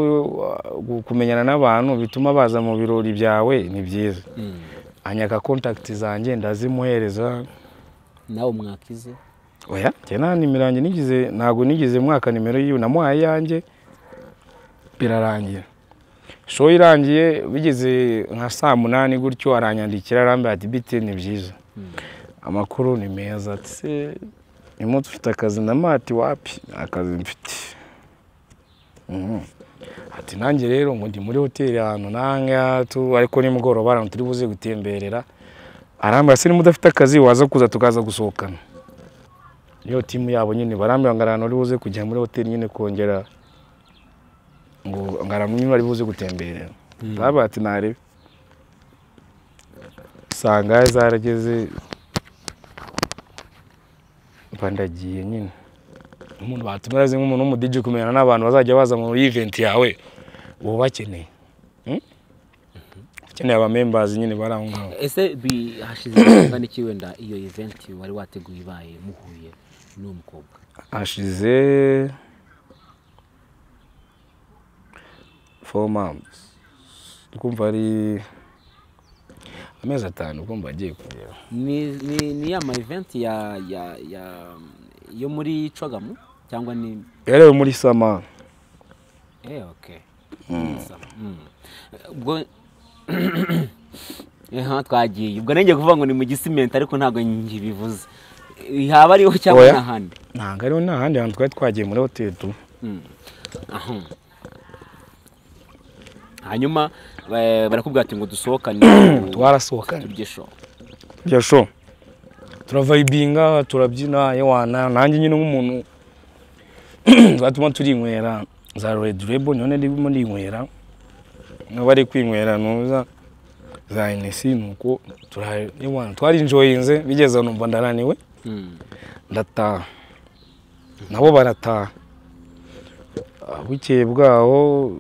kumenyana n'abantu bituma baza mu birori byawe ni byiza. Mm. anyaka contact zanjye ndazimuhereza. Nawe mwakize? Oya njye nta nimero yanjye nigize ntabwo nigize mwaka nimero yiwe namuhaye iyanjye birarangira. Show irangiye bigeze nka saa munani gutyo aranyandikira arambwira ati bite ni byiza. Amakuru ni meza ati se nyuma dufite akazi na mati wapi? Nta kazi mfite. Mhm. ati nanjye rero ngo ndi muri hoteli ahantu nangaha tu ariko nimugoroba ahantu turi buze gutemberera. Arambwira se niba udafite akazi waza kuza tukaza gusohokana. Niyo timu yabo nyine barambwira ngo ahantu uri buze kujya muri hoteli nyine kongera ngo nyine bari buze gutemberera baba ati narebe usanga zarageze? Mba ndagiye nyine. Umuntu batumira azi nk'umuntu w'umudiji kumenyana n'abantu bazajya baza mu event yawe uba ubakeneye Hmm? ukeneye abamembazi nyine bari aho ngaho ese bi- hashize igihe n'iki wenda iyo event wari wateguye ibaye muhuye n'uwo mukobwa? Hashize four months. Kumva ari amezi atanu ugomba agiye kugera. Ni ya ma event ya ya ya yo muri cogamu cyangwa ni yarewe muri sama. Eh okay. Mm. ubwo twagiye. Ubwo nenge kuvuga ngo ni mu gisimenti ariko ntabwo ngibivuze. Haba ariho cyangwa n'ahandi ntabwo ariho nta handi hantu twari twagiye muri hoteli tu. Mm. Aha. Hanyuma eh, barakubwira ati ngo dusohokane. Twarasohokanye. Turye show. Bya sho turavayibinga turabyina yewana nanjye nyine nk'umuntu. Twatuma turinywera za red rebel none ndimo ndinywera. N'abari kwinywera nuza za NC nuko tura yewana twarinjoyinze bigeze numva ndananiwe Mm. ndataha. Nabo barataha. Ah, bukeye bwaho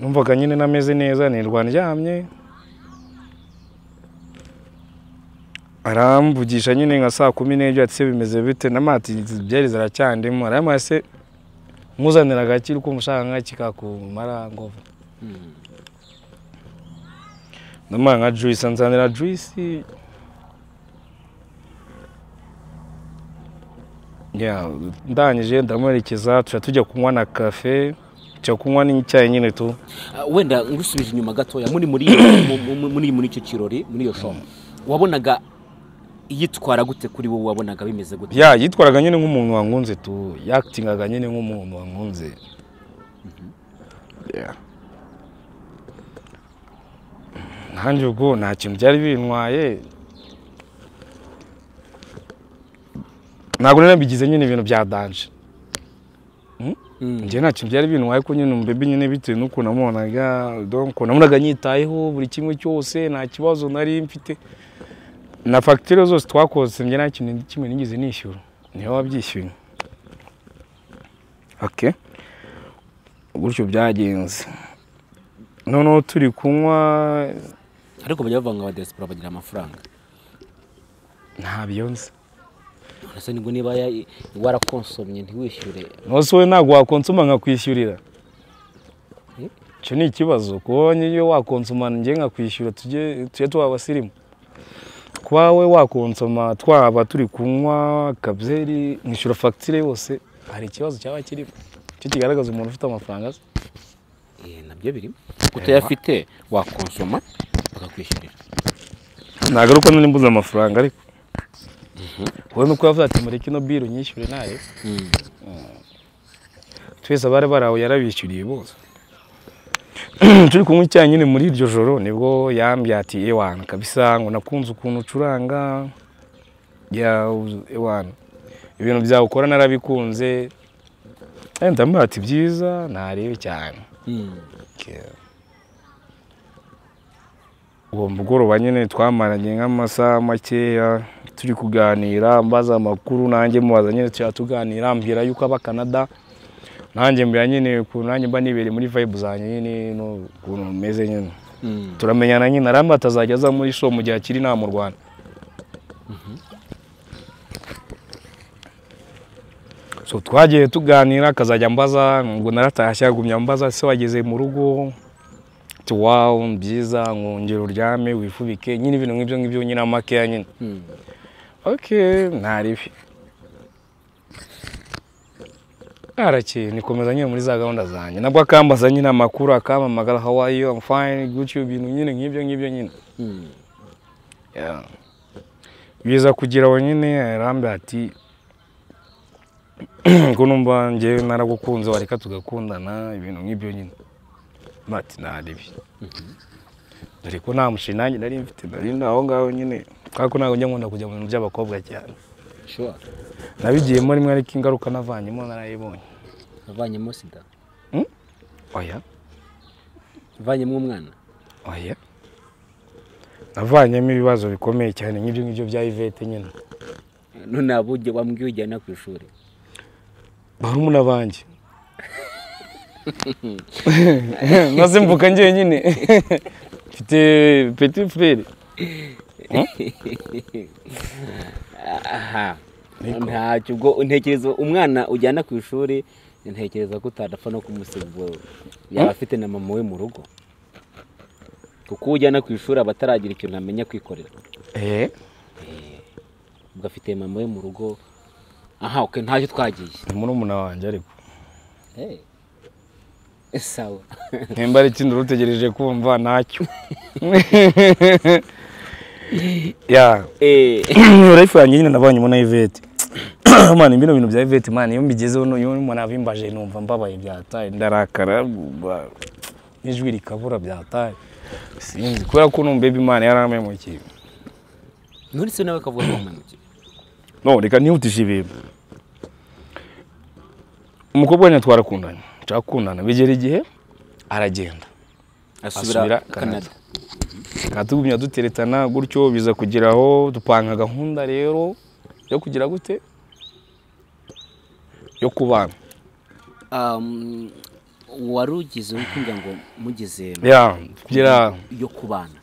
numvaga nyine nameze neza nirwa ndyamye aramvugisha nyine nka saa kumi n'ebyiri ati se bimeze bite? Namati byari ziracyandimo arayamaye se nkuzanira agakiri uko umushaka nka kikakumara ngova. Mm. ndamuha nka juice anzanira juice. Ndangije ndamuherekeza tujya kunywa na kafe tujya kunywa n'icyayi nyine tu. Ah, wenda ngusubije inyuma gatoya muri muri mu- mu- muri muri icyo kirori muri iyo show wabonaga yitwara gute kuri wowe? Wabonaga bimeze gute? Ya yitwaraga nyine nk'umuntu wankunze tu. Yakitingaga nyine nk'umuntu wankunze. Ya. nanjye ubwo nta kintu byari bintwaye. Ntabwo nari nabigize nyine ibintu bya danje. Njye nta kintu byari bintwaye ko nyine umubebe nyine bitewe n'ukuntu namubonaga nabonaga nyitayeho buri kimwe cyose nta kibazo nari mfite. Na fagitire zose twakoze njye nta kintu kimwe nigeze nishyura. Niwe wabyishyuye. Gutyo byagenze. Noneho turi kunywa ariko bajya bavuga ngo abadesipora bagira amafaranga. Ntabyo nzi ese ni bwo niba warakonsomye ntiwishyure. Wowe ntabwo wakonsoma nkakwishyurira Eh? icyo ni ikibazo. Kuba iyo wakonsoma njye nkakwishyura tujye tuba abasirimu. Kuba we wakonsoma twaba turi kunywa kabyeri nkishyura fagitire yose hari ikibazo cyaba kirimo. Icyo kigaragaza umuntu ufite amafaranga se? Eh, na byo birimo. Utayafite wakonsoma bakakwishyurira ntabwo ari uko nari mbuze amafaranga ariko. Wowe nuko yavuze ati mureke ino biro unyishyure na yo. Mm. twese abari bari aho yarabishyuriye bose. Turi kunywa icyayi nyine muri iryo joro ni bwo yambwiye ati ewana kabisa ngo nakunze ukuntu ucuranga. Ya ewana ibintu byawe ukora narabikunze. Eh, ndamubwira ati byiza ntarebe cyane. Mm. Uwo mugoroba nyine twamaranye nk'amasaha makeya turi kuganira mbaza amakuru nanjye mubaza nyine tujya tuganira ambwira yuko aba Canada. Nanjye mbwira nyine ukuntu nanjye mba nibereye muri vibe zanjye nyine n'ukuntu meze nyine Mm. turamenyana nyine arambwira atazajya aza muri show mu gihe akiri inaha mu Rwanda so twagiye tuganira akazajya mbaza ngo naratashye agumya mbaza se wageze mu rugo? Ati wawu byiza ngongera uryame wifubike. Nyine ibintu nk'ibyo ngibyo nyine amakeya nyine. Mm. ok ntaribi. Arakeye nikomeza nyine muri za gahunda zanjye nabwo akambaza nyine amakuru akampamagara I'm fine gutyo ibintu nyine nk'ibyo ngibyo nyine. Mm. Yeah. biza kugira aho nyine arambwira ati ko numva njye naragukunze wareka tugakundana ibintu nk'ibyo nyine. Bati ntaribi dore ko nta mushinga nanjye nari mfite. Nari aho ngaho nyine. Kubera ko ntabwo njya nkunda kujya mu bintu by'abakobwa cyane. Nabigiyemo rimwe ariko ingaruka navanyemo narayibonye. Wavanyemo sida. Oya. Wavanyemo umwana. Oya. Navanyemo ibibazo bikomeye cyane nk'ibyo ngibyo bya ivete nyine. None wambwiye ujyana ku ishuri? Barumuna banjye. maze mvuka njyenyine mfite petit frere aha. Ntacyo ubwo ntekereza umwana ujyana ku ishuri ntekereza ko utadapfa no kumusiga yaba afite na mama we mu rugo. Kuko ujyana ku ishuri aba ataragira ikintu amenya kwikorera. Eh? Ubwo afite mama we mu rugo. Aha ntacyo twagiye. Ni murumuna wanjye ariko. Eh, sawa nimba ari ikindi urutegereje kumva ntacyo. Ya. Eh, yanjye nyine nabanyemo na Yvette man bino bintu bya Yvette man iyo mbigezeho iyo umuntu abimbaje numva mbabaye byataye. Ndarakara n'ijwi rikabura byataye. Sinzi kubera ko numva baby man yaramemukiye none se nawe akavuga ko wamuhemukiye no reka ntihutishe ibintu umukobwa wanjye twarakundanye nshaka gukundana bigera igihe aragenda. Asubira Canada. tukaba duteretana gutyo biza kugeraho dupanga gahunda rero yo kugira gute yo kubana. Um, wari ugize wikundira ngo mugeze kugira yo kubana.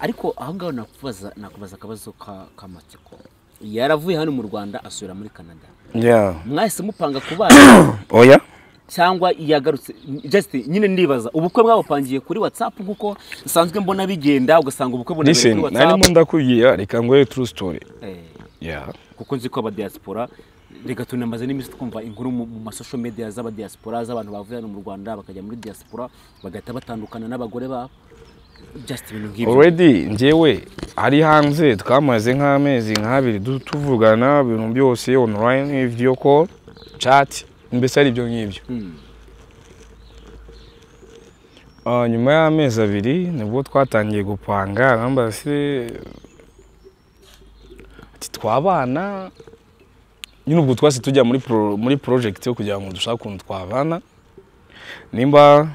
Ariko aho ngaho nakubaza akabazo ka- k'amatsiko yaravuye hano mu rwanda asubira muri canada. Mwahise mupanga kubana. Oya. Cyangwa yagarutse just nyine ndibaza ubukwe mwabupangiye kuri whatsapp nk'uko nsanzwe mbona bigenda ugasanga ubukwe bunabereye listen kuri narimo whatsapp. ndakubwira reka nguhe true story. Eh, ya kuko nzi ko abadiaspora reka tunamaze n'iminsi twumva inkuru mu masosho media z'abadiaspora z'abantu bavuye hano mu rwanda bakajya muri diaspora bagahita batandukana n'abagore babo. Just ibintu nk'ibyo already njyewe ari hanze twamaze nk'amezi nk'abiri tuvugana ibintu byose online video call chat. Mbese ari ibyo ngibyo Hmm. Ah, nyuma y'amezi abiri ni bwo twatangiye gupanga namba se ati twabana nyine ubwo twase tujya muri muri project yo kugira ngo dushake ukuntu twabana nimba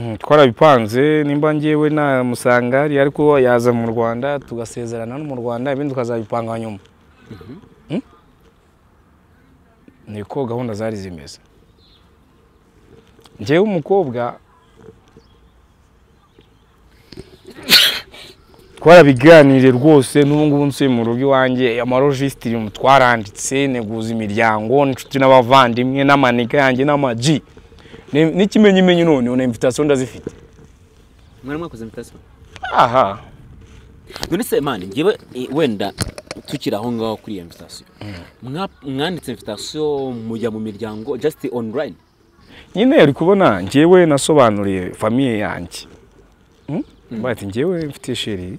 Mm, twarabipanze nimba ngewe namusanga hariya ariko yaza mu Rwanda tugasezerana no mu Rwanda ibindi tukazabipanga nyuma Mm? Niko gahunda zari zimeze. Njyewe umukobwa twarabiganiriye rwose n'ubu ngubu nsuye mu rugo iwanjye amarojisitiri twaranditse neguza imiryango n'inshuti n'abavandimwe n'amaniga yanjye n'amaji. Ni- n'ikimenyimenyi noneho na invitasiyo ndazifite. Mwari mwakoze invitation? Aha. None se mani ngewe eh, wenda tukiri aho ngaho kuri iyo invitation. Mwa- mwanditse invitation mujya mu miryango just online. Nyine uri kubona njyewe nasobanuriye famiye yanjye. Hmm? bati njyewe mfite sheri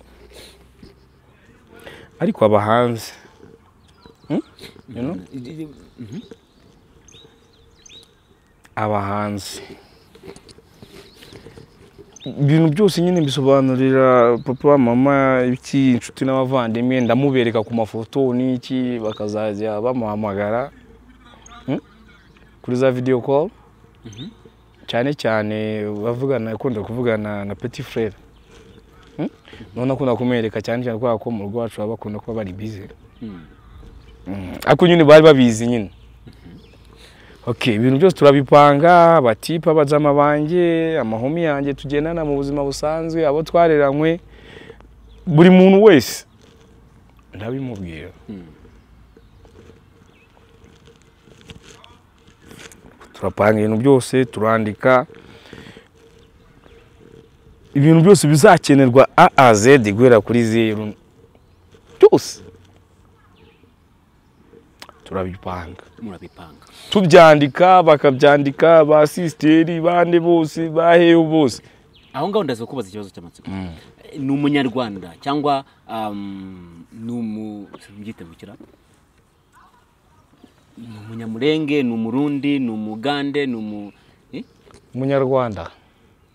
ariko aba hanze. Hmm? You know? aba hanze. Ibintu byose nyine mbisobanurira papa mama iki inshuti n'abavandimwe ndamubereka ku mafoto n'iki bakazajya bamuhamagara Hmm? kuri za video call cyane cyane bavugana akunda kuvugana na petit frere Hmm? none akunda kumwereka cyane cyane kubera ko mu rugo wacu baba bakunda kuba bari bize Hmm. ariko nyine bari babizi nyine ibintu byose turabipanga abatipa abajama banjye amahumi yanjye tugendana mu buzima busanzwe abo twareranywe buri muntu wese ndabimubwira. Turapanga ibintu byose turandika. Ibintu byose bizakenerwa a a z guhera kuri zeru. Byose. Turabipanga tubyandika bakabyandika ba sisiteri bande bose bahewe bose. Aho ngaho ndaza kubaza ikibazo cy'amatsiko. Ni umunyarwanda cyangwa um, ni umu mbyitebukira ni umunyamurenge ni umurundi ni umugande ni eh? umunyarwanda.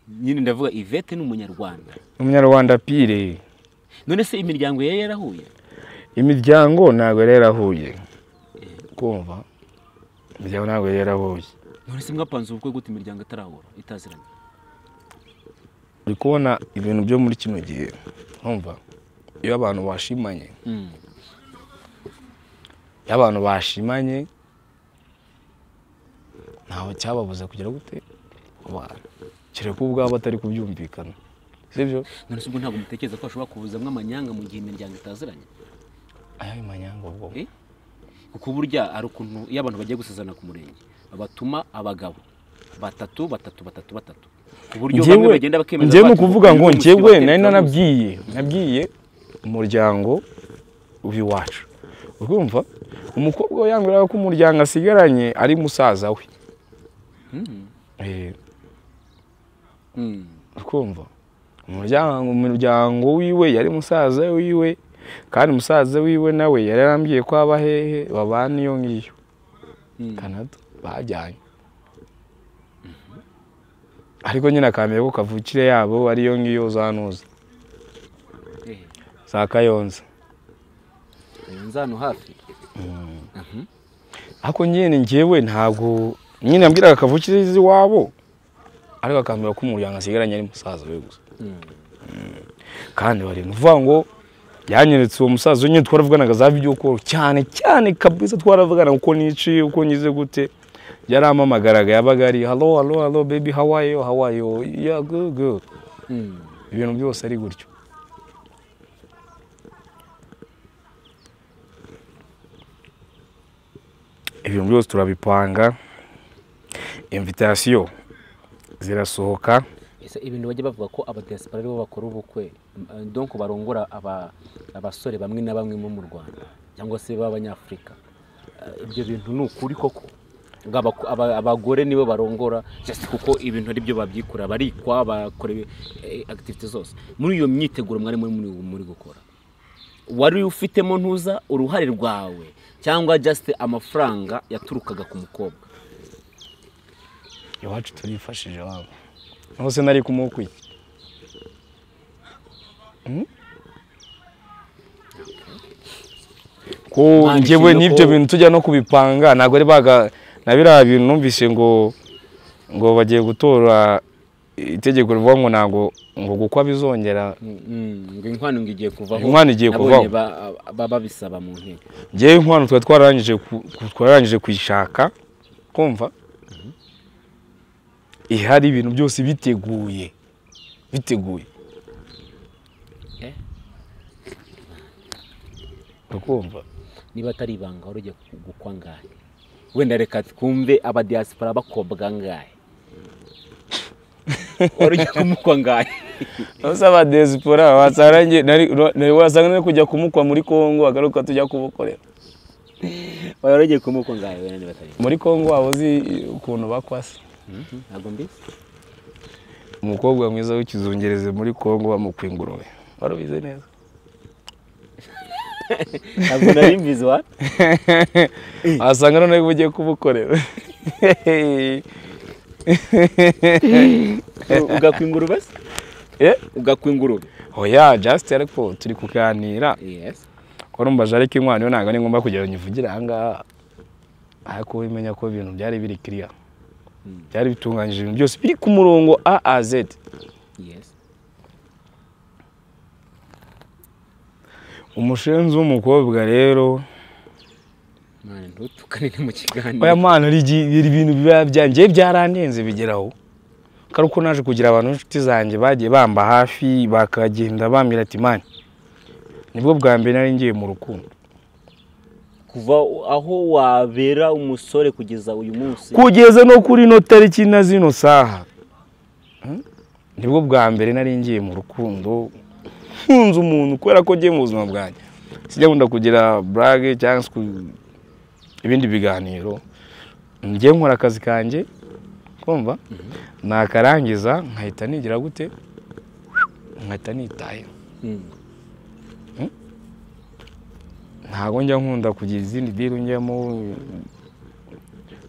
Nyine ndavuga ivete ni umunyarwanda. Umunyarwanda pire none se imiryango yari yarahuye? Imiryango ntabwo yari yarahuye. Kumva imiryango ntabwo yari yarahuye none se mwapanze ubukwe gute imiryango itarahura itaziranye? Uri kubona ibintu byo muri kino gihe nkumva iyo abantu bashimanye. Mm. iyo abantu bashimanye ntawe cyababuza kugira gute? Kereka ubwabo batari kubyumvikana. Sibyo none se ubwo ntabwo mutekereza ko bashobora kubuzamo amanyanga mu gihe imiryango itaziranye? Ayayo manyanga ubwo. Eh? Kuko burya hari ukuntu iyo abantu bagiye gusezerana ku murenge batuma abagabo batatu batatu batatu batatu. Ku buryo bamwe bagenda bakemeza njyewe ni ukuvuga ngo njyewe nari nanabwiye nabwiye umuryango w'iwacu. Urumva umukobwa we yambwiraga ko umuryango asigaranye ari musaza we. Eh, Mm. ukumva umuryango umuryango wiwe yari musaza wiwe kandi musaza wiwe nawe yari yarambwiye ko aba hehe babana iyo ngiyo. Mm. Canada bajyanye. Ariko nyine akambwira ko kavukire yabo ari iyo ngiyo za nuza Eh, za kayonza. Uyu nzano hafi. Ariko nyine njyewe ntabwo nyine yambwiraga kavukire iwabo ariko akambwira ko umuryango asigaranye ari musaza we gusa. Mm. kandi bari ngo yanyeretse uwo musaza nyine twaravuganaga za video call. Cyane cyane kabisa twaravugana uko niciye uko ngize gute. Yarampamagaraga yabaga ari hello hello hello baby how are you? How are you? Yeah good good. Mm. ibintu byose ari gutyo. Ibintu byose turabipanga. Invitation zirasohoka. Ese ibintu bajya bavuga ko abadiaspora ari bo bakora ubukwe? Donc barongora aba abasore bamwe na bamwe mu Rwanda cyangwa se b'abanyafurika Eh, ibyo bintu ni ukuri koko? Abagore nibo barongora kuko ibintu ari byo babyikora barikwa bakora eh, activity zose. Muri iyo myiteguro mwari muri muri, gukora. Wari ufitemo ntuza uruhare rwawe cyangwa just amafaranga yaturukaga ku mukobwa? Iwacu turifashije wabo hose nari kumukwi ko ishimwe n'ibyo bintu tujya no kubipanga. Ntabwo ari baga na biriya bintu numvise ngo ngo bagiye gutora itegeko rivuga ngo ntabwo ngo gukwa bizongera. Mm, ngo inkwano ngo igiye kuvaho. Inkwano igiye kuvaho. ba- ba- babisaba mu nteko. Njyewe inkwano twari twararangije kuyishaka kumva? Ihari ibintu byose biteguye. Biteguye. Eh? ukumva niba atari ibanga wari ugiye gukwa ngahe? Wenda reka twumve abadiaspora bakobwa ngahe? Wari ugiye kumukwa ngahe? Usaba diaspora wasanga nari kujya kumukwa muri Kongo agaruka tujya kumukorera. Wari ugiye kumukwa ngahe wenda niba atari muri Kongo waba uzi ukuntu bakwasa ntabwo mbizi umukobwa mwiza w'ikizungereze muri Kongo bamukwa ingurube. Wari ubizi neza. Ntabwo nari mbizi wa wasanga none ugiye kumukorera ugakwa ingurube se? Eh? ugakwa ingurube? Oya just ariko turi kuganira. Yes. Ko numvaje ariko inkwano ntabwo ari ngombwa kugira ngo nyivugire aha ngaha. Ariko wimenya ko ibintu byari biri Mm. Byari bitunganyije ibintu byose. Biri ku murongo A a Z. Yes. Umushenzi w'umukobwa rero. Mu kiganiro. Igihe hari ibintu biba byanjye byarandenze bigeraho. Kari uko naje kugira abantu b'inshuti zanjye bagiye bamba hafi bakagenda bambwira ati mani ni bwo bwa mbere nari ngiye mu rukundo. Kuva aho wabera umusore kugeza uyu munsi? Kugeza no kuri ino tariki na zino saha. Hmm? ni bwo bwa mbere nari ngiye mu rukundo. Nkunze umuntu kubera ko ngiye mu buzima bwanjye. Sijya nkunda kugira burage cyangwa se ibindi biganiro. Njye nkora akazi kanjye kumva? Nakarangiza nkahita nigira gute? Nkahita nitaye Mm. Ntabwo njya nkunda kugira izindi diri njyamo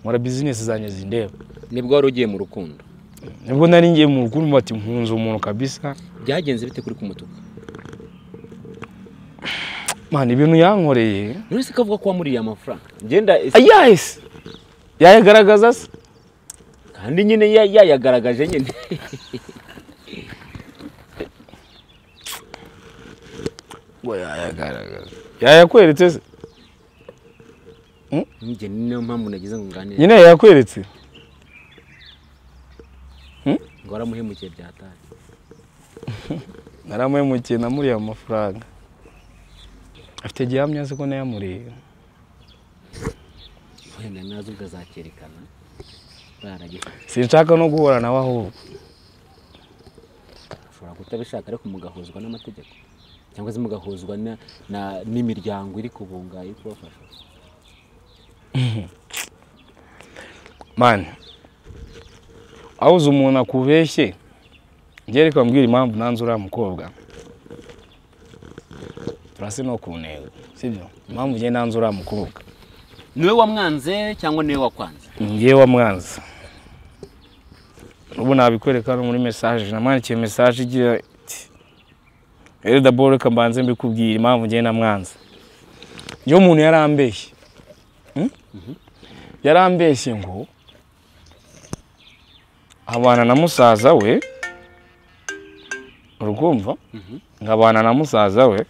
nkora bizinesi zanjye zindeba. Nibwo wari ugiye mu rukundo? Nibwo nari ngiye mu rukundo bati nkunze umuntu kabisa. Byagenze bite kuri kumutuka mana ibintu yankoreye. None ko avuga ko wamuriye amafaranga? Ngenda ayahise yayagaragaza se. Kandi nyine ya- yayagaragaje nyine. Ngo yayagaragaza. Yayakweretse se. Njye ni niyo mpamvu nagize ngo nganire. Nyine yayakweretse ngo waramuhemukiye byataye naramuhemukiye namuriye amafaranga afite gihamya se ko nayamuriye. Wenda na zo ubwo azakerekana. Baragifite sinshaka no guhura nawe ahubwo. Ushobora kutabishaka ariko mugahuzwa n'amategeko. Cyangwa se mugahuzwa n'imiryango iri kubunga iri kubafasha. Mani aho uzi umuntu akubeshye njye reka mbwira impamvu nanze uriya mukobwa. Turase no ku ntego sibyo? Impamvu njye nanze uriya mukobwa. Niwe wamwanze cyangwa ni we wakwanze? Ngewe wamwanza ubu nabikwereka hano muri mesaje namwandikiye mesaje igira rero daboro reka mbanze mbikubwira impamvu ngewe namwanza iyo umuntu yarambeshye hmm? yarambeshye ngo abana na musaza we urumva nkabana na musaza we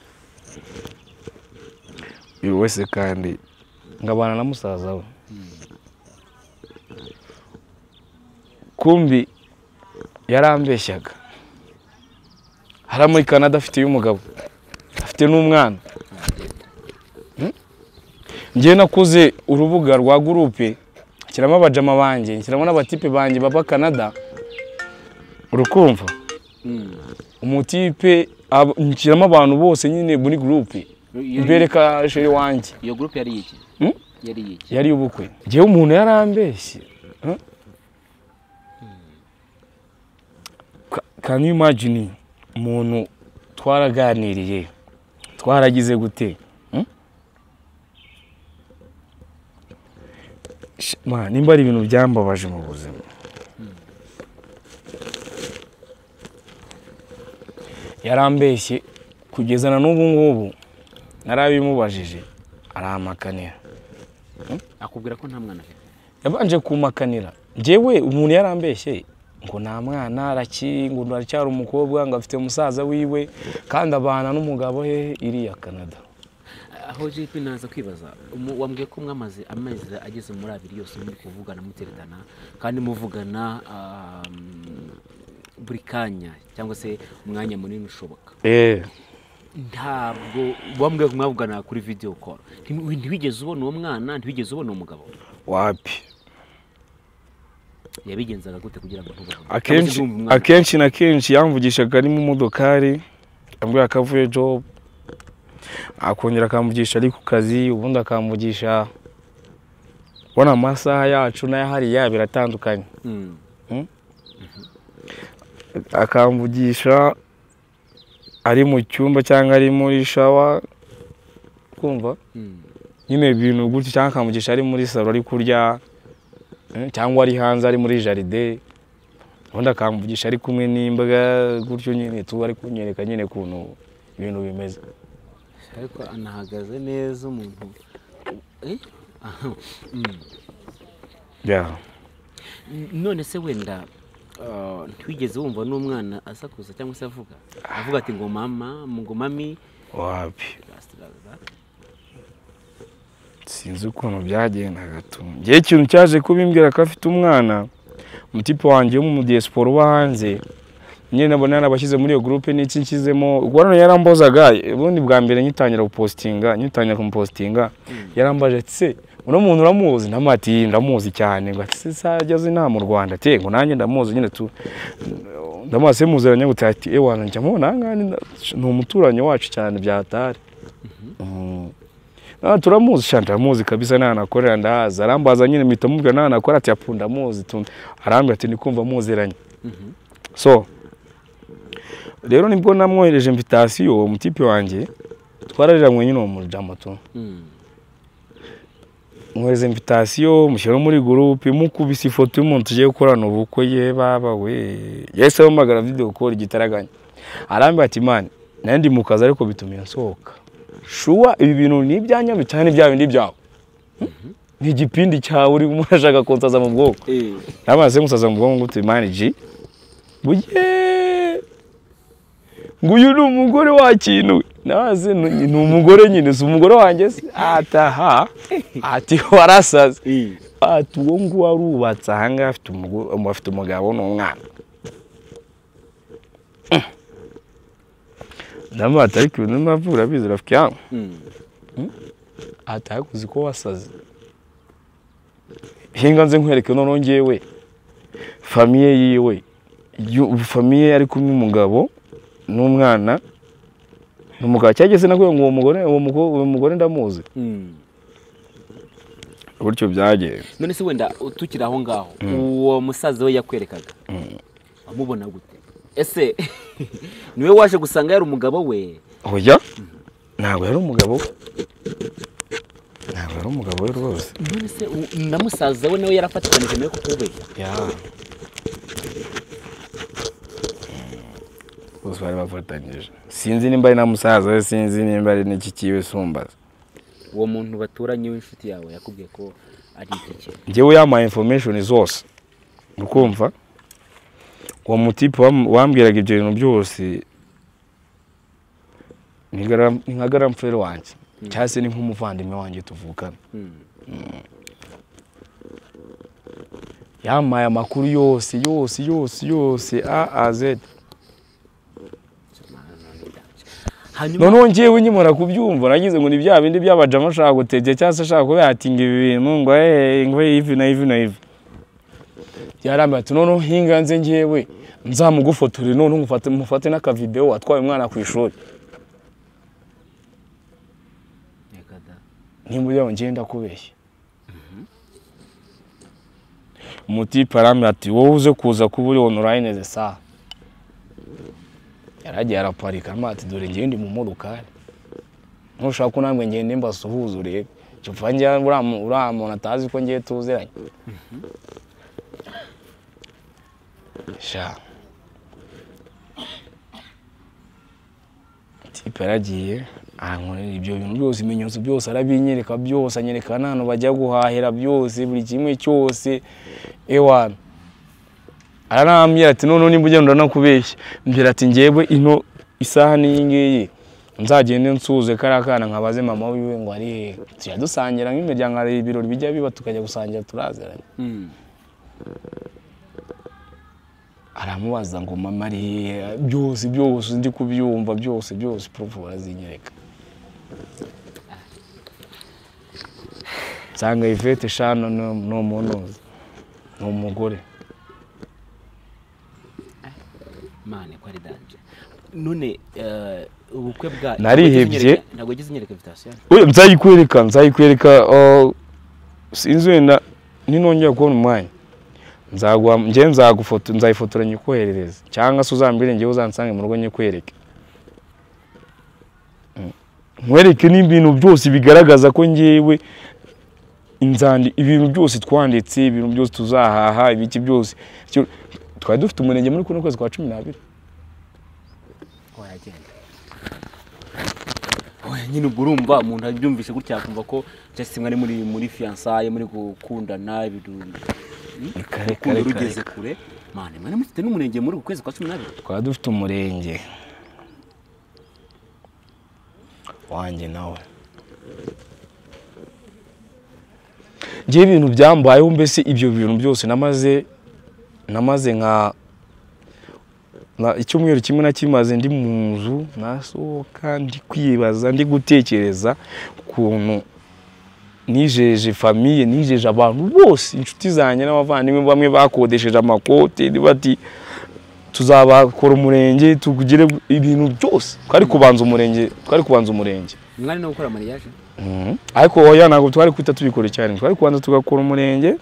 uyu wese kandi ngabana na musaza we. Kumbi yarambeshyaga. Hariya muri canada afite umugabo afite n'umwana. Hmm? njyewe nakoze urubuga rwa gurupe nshyiramo abajama banjye nshyiramo n'abatipe banjye baba canada. Urukumva umutipe ab- nshyiramo abantu bose nyine muri gurupe mbereka sheri wanjye. iyo gurupe yari iki? Hmm? yari iki? Yari ubukwe. Njyewe umuntu yarambeshye can you imagine? Umuntu twaraganiriye twaragize gute? Hmm? Nimba ari ibintu byambabaje mu buzima. Yarambeshye kugeza na n'ubu ngubu narabimubajije aramakanira. Akubwira ko nta mwana afite? Yabanje kumakanira. Njyewe umuntu yarambeshye ngo nta mwana araki ngo aracyari umukobwa ngo afite musaza wiwe kandi abana n'umugabo he iriya canada. Aho JP naza kwibaza wambwiye ko mwamaze amezi ageze muri abiri yose muri kuvugana muteretana kandi muvugana um, buri kanya cyangwa se umwanya munini ushoboka. Eh. Ntabwo wambwiye ko mwavugana kuri video call. Nti- ntiwigeze ubona uwo mwana ntiwigeze ubona uwo mugabo? Wapi? Yabigenzaga gute kugira ngo akenshi akenshi na kenshi yamvugishaga ari mu modokari ambwira akavuye job. Akongera akamvugisha ari ku kazi ubundi akamvugisha ubona amasaha yacu n'ayahariya biratandukanye akamvugisha ari mu cyumba cyangwa ari muri shawa kumva? Nyine ibintu gutyo cyangwa akamvugisha ari muri salo ari kurya cyangwa ari hanze ari muri jaride. Ubundi akamvugisha ari kumwe n'imbaga gutyo nyine tu ari kunyereka nyine ukuntu ibintu bimeze. Ariko anahagaze neza umuntu. Eh? Mm. none se wenda uh, ntiwigeze wumva n'umwana asakuza cyangwa se avuga? Avuga ati ngo mama ngo mami. Wapi? Sinzi ukuntu byagendaga ngewe ikintu cyaje kubimbwira ko afite umwana umutipe wanjye wo mu diaspora uba hanze nyine nabona yarabashyize muri iyo gurupe n'iki nshyizemo ubwo yarambozaga ubundi bwa mbere ngitangira gupositinga ngitangira kumupositinga yarambaje ati se uno muntu uramuzi? Ndamati ndamuzi cyane. Ngo ati se sajya nta mu Rwanda. Ate ngo nanjye ndamuzi nyine tu. Ndamaze muzeranya gute ati ewana njya mubona aha ngaha ni ni umuturanyi wacu cyane byatari Mm. Ah, turamuzi sha ndamuzi kabisa nta nakorera ndahazi arambaza nyine mpita mubwira nta nakora ati apu ndamuzi tu arambwira ati ndi kumva muziranye so rero ni bwo namwohereje invitasiyo uwo mutipe wanjye twarariranywe nyine uwo muryango tu. Mwohereza invitasiyo mushyira muri gurupe mukubise ifoto y'umuntu tugiye gukorana ubukwe ye baba we. Yahise ahamagara video call igitaraganya arambwira ati mani nari ndi mu kazi ariko bitumye nsohoka. Shuwa ibi bintu ni ibyanyu cyane bya bindi byawe ni igipindi cyawe uri urashaka kunsaza mu bwoko namaze musaza mu bwonko ngutu mani ji buye ngo uyu ni umugore wakintuwe naze ni ni umugore nyine. Si umugore wanjye? Se ataha. Ati warasaze. Ati uwo nguwo arubatse. Aha ngaha afite umugabo n'umwana. Ndamubata ariko ibintu mpamvu urabizi rafiki yangu ati ariko uzi ko wasaze. Hinga nze nkwereke noneho ngewe famiye yiwe. Famiye ari kumwe umugabo n'umwana n'umugabo. Cyageze nakubwiye ngo uwo mugore uwo mugo- uwo mugore ndamuzi. Mm. gutyo byagenze. None se wenda tukiri aho ngaho uwo musaza we yakwerekaga? Amubona gute? Ese ni we waje gusanga yari umugabo we? Oya ntabwo yari umugabo we. Ntabwo yari umugabo we rwose. None se na musaza we nawe yarafatikanije nawe kukubeshya ya. Bose bari bafatanyije. Sinzi nimba ari na musaza we sinzi nimba ari n'iki kiwe sumbaza. Uwo muntu baturanye w'inshuti yawe yakubwiye ko ari itike njyewe yampaye information zose. Ukumva? Uwo mutipe wam- wambwiraga ibyo bintu byose ni nka garamfere wanjye cyangwa se ni nk'umuvandimwe wanjye tuvukana. Mm. yampaye amakuru yose yose yose yose a a z. Hanyuma noneho njyewe nkimara kubyumva nagize ngo ni bya bindi by'abajama ashaka gutegera cyangwa se ashaka kuba yatinga ibi bintu ngo eee ngo ivi na ivi na ivi yarambaye ati noneho hinga nze njyewe nzamugufotore noneho mufate n'akavidewo atwaye umwana ku ishuri nimba ujya ngo ngenda kubeshya umutipe arambwira ati wowe uze kuza kuba uri onorayine ze saha yaragiye araparika ati dore ngewe ndi mu modokari nushaka ko namwe ngende mbasuhuze urebe cyupfa njya uriya mu- uriya muntu atazi ko ngiye tuziranye tipe yaragiye arankorera ibyo bintu byose ibimenyetso byose arabinyereka byose anyereka n'ahantu bajya guhahira byose buri kimwe cyose. Ewana aranambwira ati noneho nimba ugenda uranakubeshya mbwira ati ngewe ino isaha n'iyi ngiyi nzagende nsuze kariya kana nkabaze mama wiwe ngo ari hehe tujya dusangira nk'imiryango hari ibirori bijya biba tukajya gusangira turaziranye. Mm. Aramubaza ngo mama ari hehe byose byose ndi kubyumva byose byose purufu barazinyereka nsanga ivete shano ni umunuzi ni umugore mane ko ari danje none eh, ubukwe bwa Narihebye. ntabwo yagize inyereka Oya, nzayikwereka nzayikwereka uh, sinzi wenda ninongera kubona umwanya. Nzagufoto nzayifotora nyikoherereze cyangwa se uzambwire njyewe uzansange mu rugo nyikwereke. Nkwereke n'ibintu byose bigaragaza ko ngewe inzandi ibintu byose twanditse ibintu byose tuzahaha ibiki byose. Twari dufite umurenge muri kuno kwezi kwa cumi n'abiri. Nyine ubwo urumva umuntu abyumvise gutya akumva ko just mwari muri muri fiançailles muri gukundana ibintu urukundo reka, rugeze kure? Mane mwari mufite n'umurenge muri uku kwezi kwa cumi n'abiri. Twaba dufite umurenge. Wanjye nawe. Ngewe ibintu byambayeho mbese ibyo bintu byose. Namaze namaze nka na- icyumweru kimwe nakimaze ndi mu nzu nasohoka ndi kwibaza ndi gutekereza ukuntu nijeje famiye nijeje abantu bose inshuti zanjye n'abavandimwe bamwe bakodesheje amakote bati tuzabakora umurenge tugire ibintu byose twari kubanza umurenge twari kubanza umurenge mwari no gukora mariage ariko oya ntabwo twari kwita tubikora cyane twari kubanza tugakora umurenge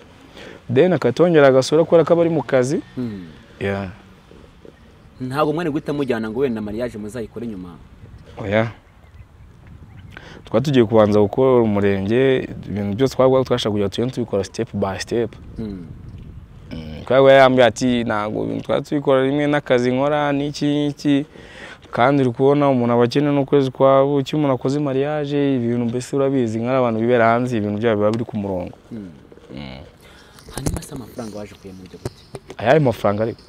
then akatongera agasura kubera ko aba ari mu kazi. Hmm. Yeah. ntabwo mwari guhita mujyana ngo wenda mariage muzayikore nyuma. Oya twari tugiye kubanza gukora umurenge ibintu byose twaba twashaka kugira tugende tubikora step by step. Hmm. kubera ko yambwiye ati ntabwo ibintu twari tubikora rimwe n'akazi nkora n'iki n'iki kandi uri kubona umuntu aba akeneye n'ukwezi kwa buki umuntu akoze mariage ibintu mbese urabizi nk'ari abantu bibera hanze ibintu byabo biba biri ku murongo. Hmm. hanyuma se amafaranga waje kuyamurya gute? Ayahe mafaranga ariko.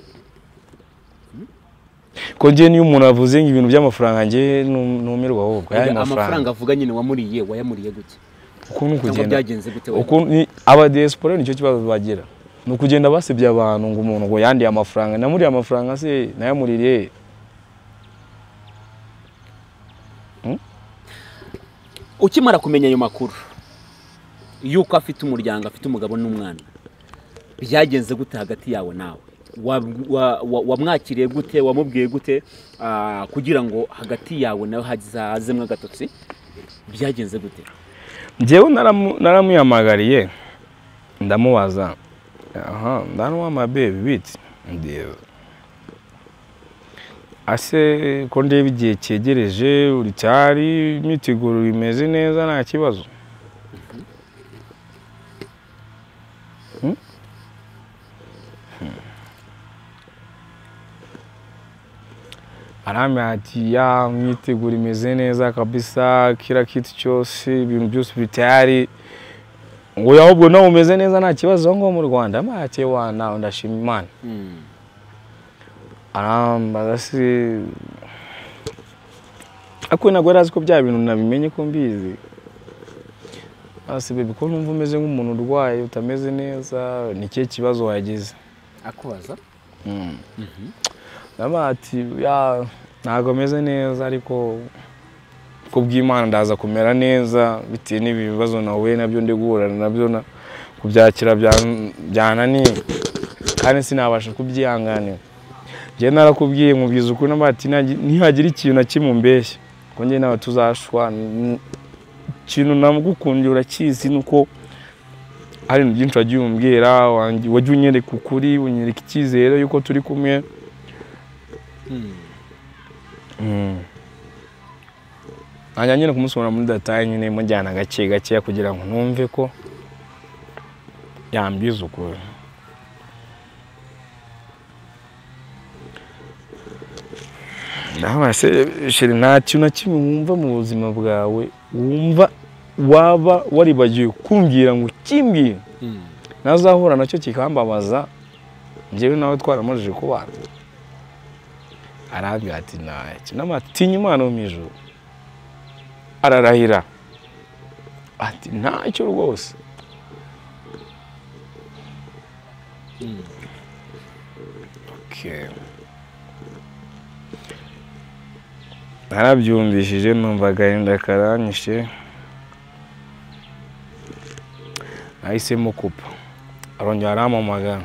Ko njye niyo umuntu avuze ibintu by'amafaranga njye nu- numirwa ahubwo? Amafaranga mafaranga. avuga nyine wamuriye wayamuriye gute ukuntu kugenda. abadiyesipora ni cyo kibazo bagira. Ni ukugenda basebya abantu ngo umuntu ngo yandiye amafaranga namuriye amafaranga se nayamuririye ukimara kumenya ayo makuru yuko afite umuryango afite umugabo n'umwana byagenze gute hagati yawe nawe? Wamwakiriye gute wamubwiye gute ah, kugira ngo hagati yawe nawe hazazemo agatotsi? Byagenze gute? Naramu- naramuhamagariye ndamubaza aha ndanwa amabebi biti ndeba ase ko ndeba igihe cyegereje uri cyari imyiteguro bimeze neza nta kibazo. Arambwira ati ya imyiteguro imeze neza kabisa kila kitu cyose ibintu byose biri tayari ngo ahubwo nawe umeze neza nta kibazo aho ngaho mu rwanda mpate wa nawe ndashima imana. Mm. arambaza se ariko ntabwo yari azi ko bya bintu nabimenye ko mbizi. Ase bebe ko numva umeze nk'umuntu urwaye utameze neza ni kibazo wagize? Akubaza? Ndabona ati ya ntabwo ameze neza ariko ku bw'imana ndaza kumera neza bitewe n'ibi bibazo nahuye na byo ndi guhura na byo na- kubyakira byan- byananiye kandi sinabasha kubyihanganira njye narakubwiye nkubwiza ukuri n'abati ati "Nagi- nihagira ikintu na kimwe umbeshya ko njye nawe tuzashwa n- ikintu nagukundiye urakizi ni uko hari ibintu byinshi wagiye umbwira wajya unyereka ukuri unyereka icyizere yuko turi kumwe. Najya nyine kumusobanura muri dataye nyine mujyana gake gakeya kugira ngo numve ko yambwiza ukuri. Sheri nta kintu na kimwe wumva mu buzima bwawe wumva waba waribagiwe kumbwira ngo ukimbwire Mm. nazahura na cyo kikambabaza njyewe nawe twaramajije kubana. Arambwira ati ntacyo n'amatinya imana yo mu ijuru. Ararahira. Ati ntacyo rwose. Mm. Okay. narabyumvishije numva agahinda karanyishe nahisemo kupa. Arongera arampamagara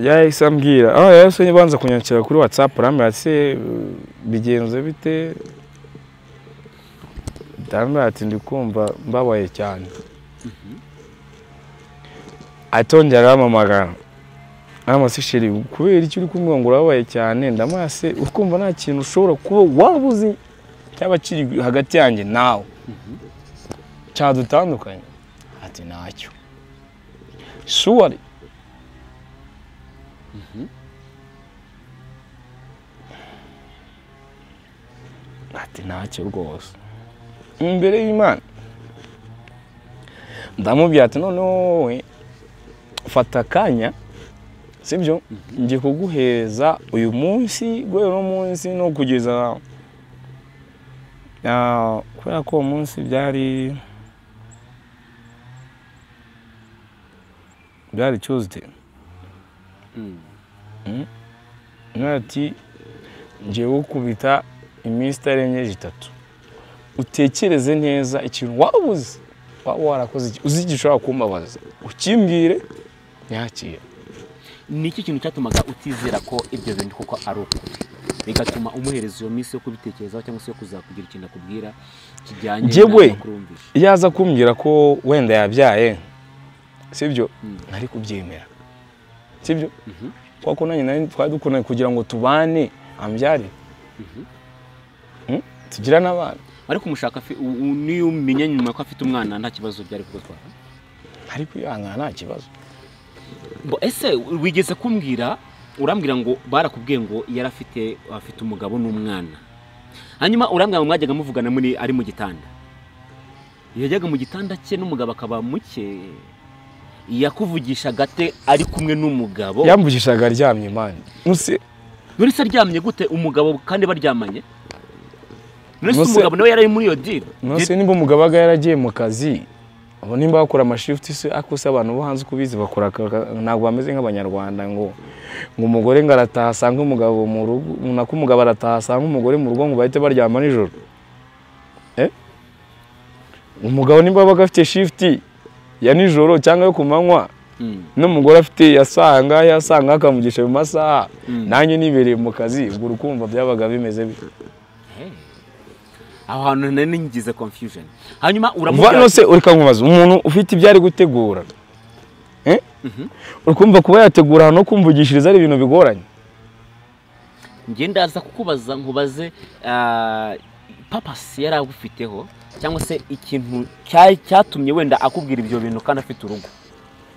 yahise ambwira ah, yahise banza kunyakira kuri whatsapp arambwira ati bigenze bite? Ndambwira ati ndi kumva mbabaye cyane. Atongera arampamagara aramutse sheri kubera icyo uri kumwe ngo urababaye cyane? Ndamase ukumva nta kintu ushobora kuba waba uzi cyaba kiri hagati yanjye nawe. Cyadutandukanye ati ntacyo. Shuwari ati ntacyo rwose. Imbere y'imana. Ndamubwira ati noneho wowe fata akanya sibyo? Ngiye kuguhereza uyu munsi guhera uno munsi no kugeza Ah, kubera ko uwo munsi byari byari tuesday. Ati ngiye gukubita iminsi itarengeje itatu utekereze neza ikintu waba uzi waba warakoze uzi gishobora kumbabaza. Ukimbwire nyakire ni iki kintu cyatumaga utizera ko ibyo bintu koko ari ukuri? Bigatuma umuhereza iyo minsi yo kubitekerezaho cyangwa se yo kuzakugira ikintu akubwira kijyanye wumvise. iyo aza kumbwira ko wenda yabyaye sibyo Mm. ntari kubyemera. Sibyo? Mhm. kuko nanjye nari twari dukundana kugira ngo tubane ambyare. Mm? tugire n'abana ariko umushaka niyo umenya nyuma ko afite umwana nta kibazo byari kugutwara ntari kwihangana nta kibazo. Ese wigeze kumbwira urambwira ngo barakubwiye ngo yari afite afite umugabo n'umwana? Hanyuma urambwira ngo mwajyaga muvugana muri ari mu gitanda. Yajyaga mu gitanda cye n'umugabo akaba muke. Yakuvugishaga ate ari kumwe n'umugabo? Yamvugishaga aryamye mani none se aryamye gute? Umugabo kandi baryamanye? None se umugabo nawe yari ari muri iyo diri nuse nimba umugabo aga yaragiye mu kazi abo nimba bakora amashifuti se ariko se abantu bo hanze uko ubizi bakora ntabwo bameze nk'abanyarwanda ngo ngo umugore ngo arataha asange umugabo mu rugo nako umugabo arataha asange umugore mu rugo ngo bahite baryama nijoro. Eh? umugabo nimba abaga afite shifuti ya nijoro cyangwa yo ku manywa. Mm. n'umugore afite yasanga yasanga akamugisha mu masaha. Mm. nanjye nibereye mu kazi ubwo urukumva byabaga bimeze bite? Aho hantu nari ngize confusion. Hanyuma uramubwira se uri kamubaza umuntu ufite ibyo ari gutegura Eh? uri kumva kuba yategura ahantu ho kumvugishiriza ari ibintu bigoranye. Njye ndaza kukubaza nkubaze ah, papasi yari agufiteho cyangwa se ikintu cya- cyatumye wenda akubwira ibyo bintu kandi afite urugo.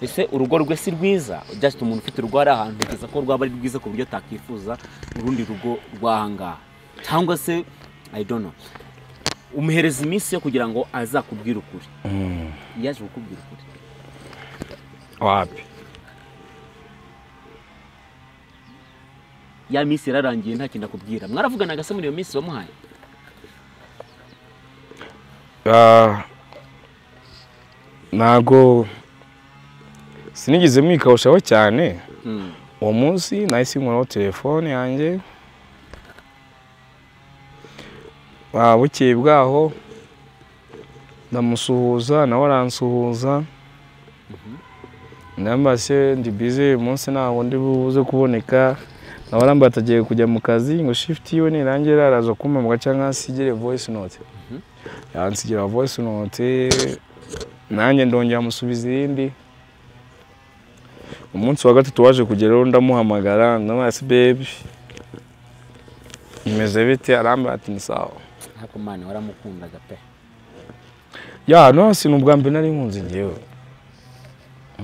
Ese urugo rwe si rwiza? Just umuntu ufite urugo hari ahantu ntekereza ko rwaba ari rwiza ku buryo atakifuza urundi rugo rw'ahangaha cyangwa se i don't know. Umuhereza iminsi yo kugira ngo azakubwire ukuri. Yaje kukubwira ukuri. Wapi? Ya minsi yararangiye nta kintu akubwira. Mwaravuganaga se muri iyo minsi wamuhaye? Ah, ntago sinigeze mwikawushaho cyane. Mm. uwo munsi nahise nkuraho telefone yanjye. Ah, bukeye bwaho. Ndamusuhuza nawe aransuhuza. Ndambase ndi bize uyu munsi ntabwo ndi buze kuboneka. Nawe arambaye atagiye kujya mu kazi ngo shift yiwe nirangira araza kumpamagara cyangwa asigire voice note. Yansigira voice note nanjye ndongera musubiza iyindi. Umunsi wa gatatu waje kugeraho ndamuhamagara ndamwasi bebi bimeze bite? Arambwira ati ni sawa. Ariko mwana waramukundaga pe. Ya no si ubwa mbere nari nkunze ngewe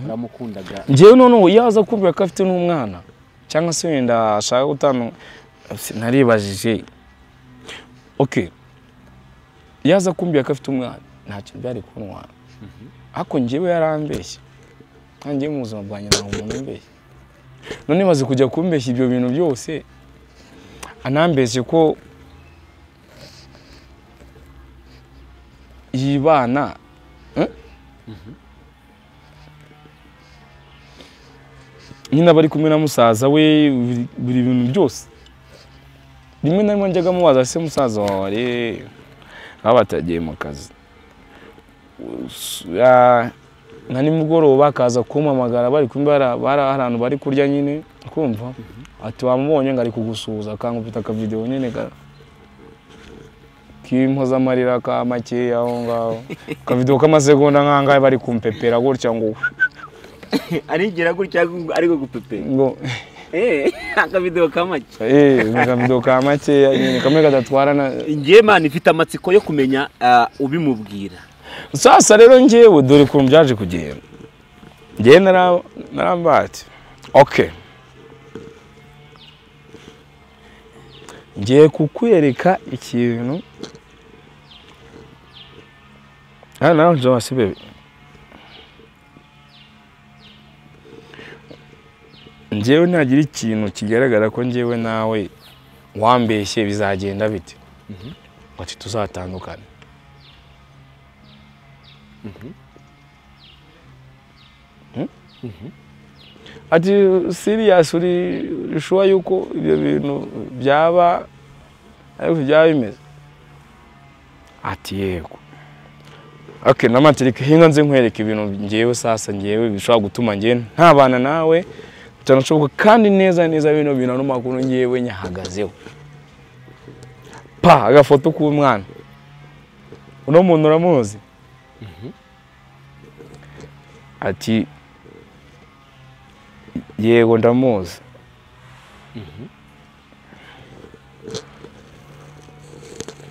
waramukundaga. Ngewe noneho iyo aza kumvira ko afite n'umwana cyangwa se wenda ashaka gutanu naribajije ok iyo aza kumvira ko afite umwana ntacyo byari kuntwara ariko ngewe yarambeshye kandi ngewe mu buzima bwanjye ntabwo umuntu umbeshye none maze kujya kumbeshya ibyo bintu byose anambeshye ko yibana nyine aba ari kumwe na musaza we buri- bintu byose rimwe na rimwe njyaga mubaza se musaza wawe baba batagiye mu kazi. Nka nimugoroba akaza kumpamagara bari kumwe bari ahantu bari kurya nyine kumva. Ati wamubonye ngo ari kugusuhuza akankubita akavidewo nyine k'impozamarira ka makeya aho ngaho. Akavidewo k'amasegonda nk'angahe bari kumpepera gutya ngo arigira gutya ariko gupepera. Eh akavideo kamake Eh, ni akavido ka makeya nyine kamwe kadatwara na njye mani ifite amatsiko yo kumenya ah, ubimubwira. Sasa rero njyewe dore ukuntu byaje kugenda. Nara- narambati ok. Ngiye kukwereka ikintu. Hano nawe nje wasi bebe njyewe nagira ikintu kigaragara ko njyewe nawe wambeshye bizagenda bite? Ati tuzatandukana ati siriyasi uri shuwa yuko ibyo bintu byaba ariko byaba bimeze ati yego. Ok namatirika hinga nze nkwereka ibintu ngewe sasa ngewe bishobora gutuma ngewe ntabana nawe. Bitanashoboka kandi neza neza bino bintu ano makuru ngewe nyahagazeho pa agafoto k'umwana uno muntu uramuzi ati yego ndamuzi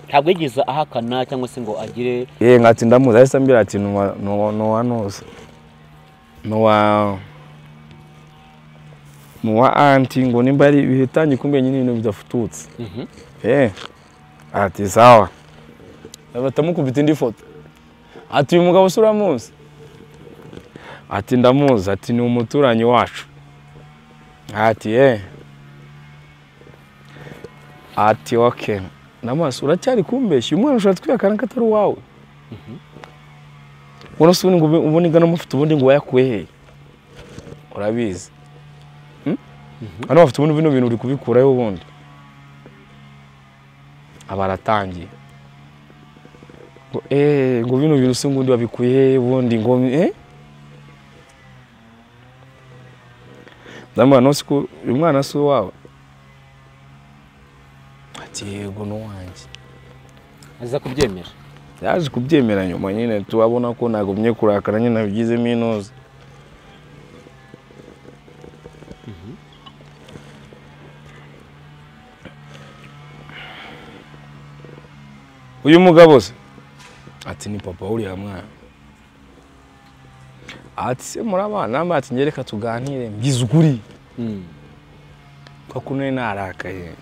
ntabwo yigeze ahakana cyangwa se ngo agire ye nkati ndamuzi ahise ambwira ati nuwa nuwa nuwa nuza nuwa nuwa anti ngo nimba ari ibihetanye kumbe nyine ibintu bidafututse. Mhm. eh ati sawa. Batamukubita indi foto. Ati uyu mugabo se uramuzi ati ndamuzi ati ni umuturanyi wacu. Ati eh. Ati okay ndamaso uracyari kumbeshya? Uyu mwana ushobora twihakana ko atari uwawe. Ubundi ngo ubundi ngana mufite ubundi ngo wayakuye he urabizi? Hano bafite ubundi bino bintu uri kubikuraho ubundi. Aba aratangiye. Ngo eh ngo bino bintu se ngundi wabikuye he ubundi ngo eh? Ndamubwira nose ko uyu mwana si uwawe? Ati yego ni uwanjye. Aza kubyemera? Yaje kubyemera nyuma nyine turabona ko nagumye kurakara nyine nabigizemo inoze. Uyu mugabo se? Ati ni papa uriya mwana. Ati se murabana ati ngereka tuganire. Mbizi ukuri. Mm. ko kuno narakaye.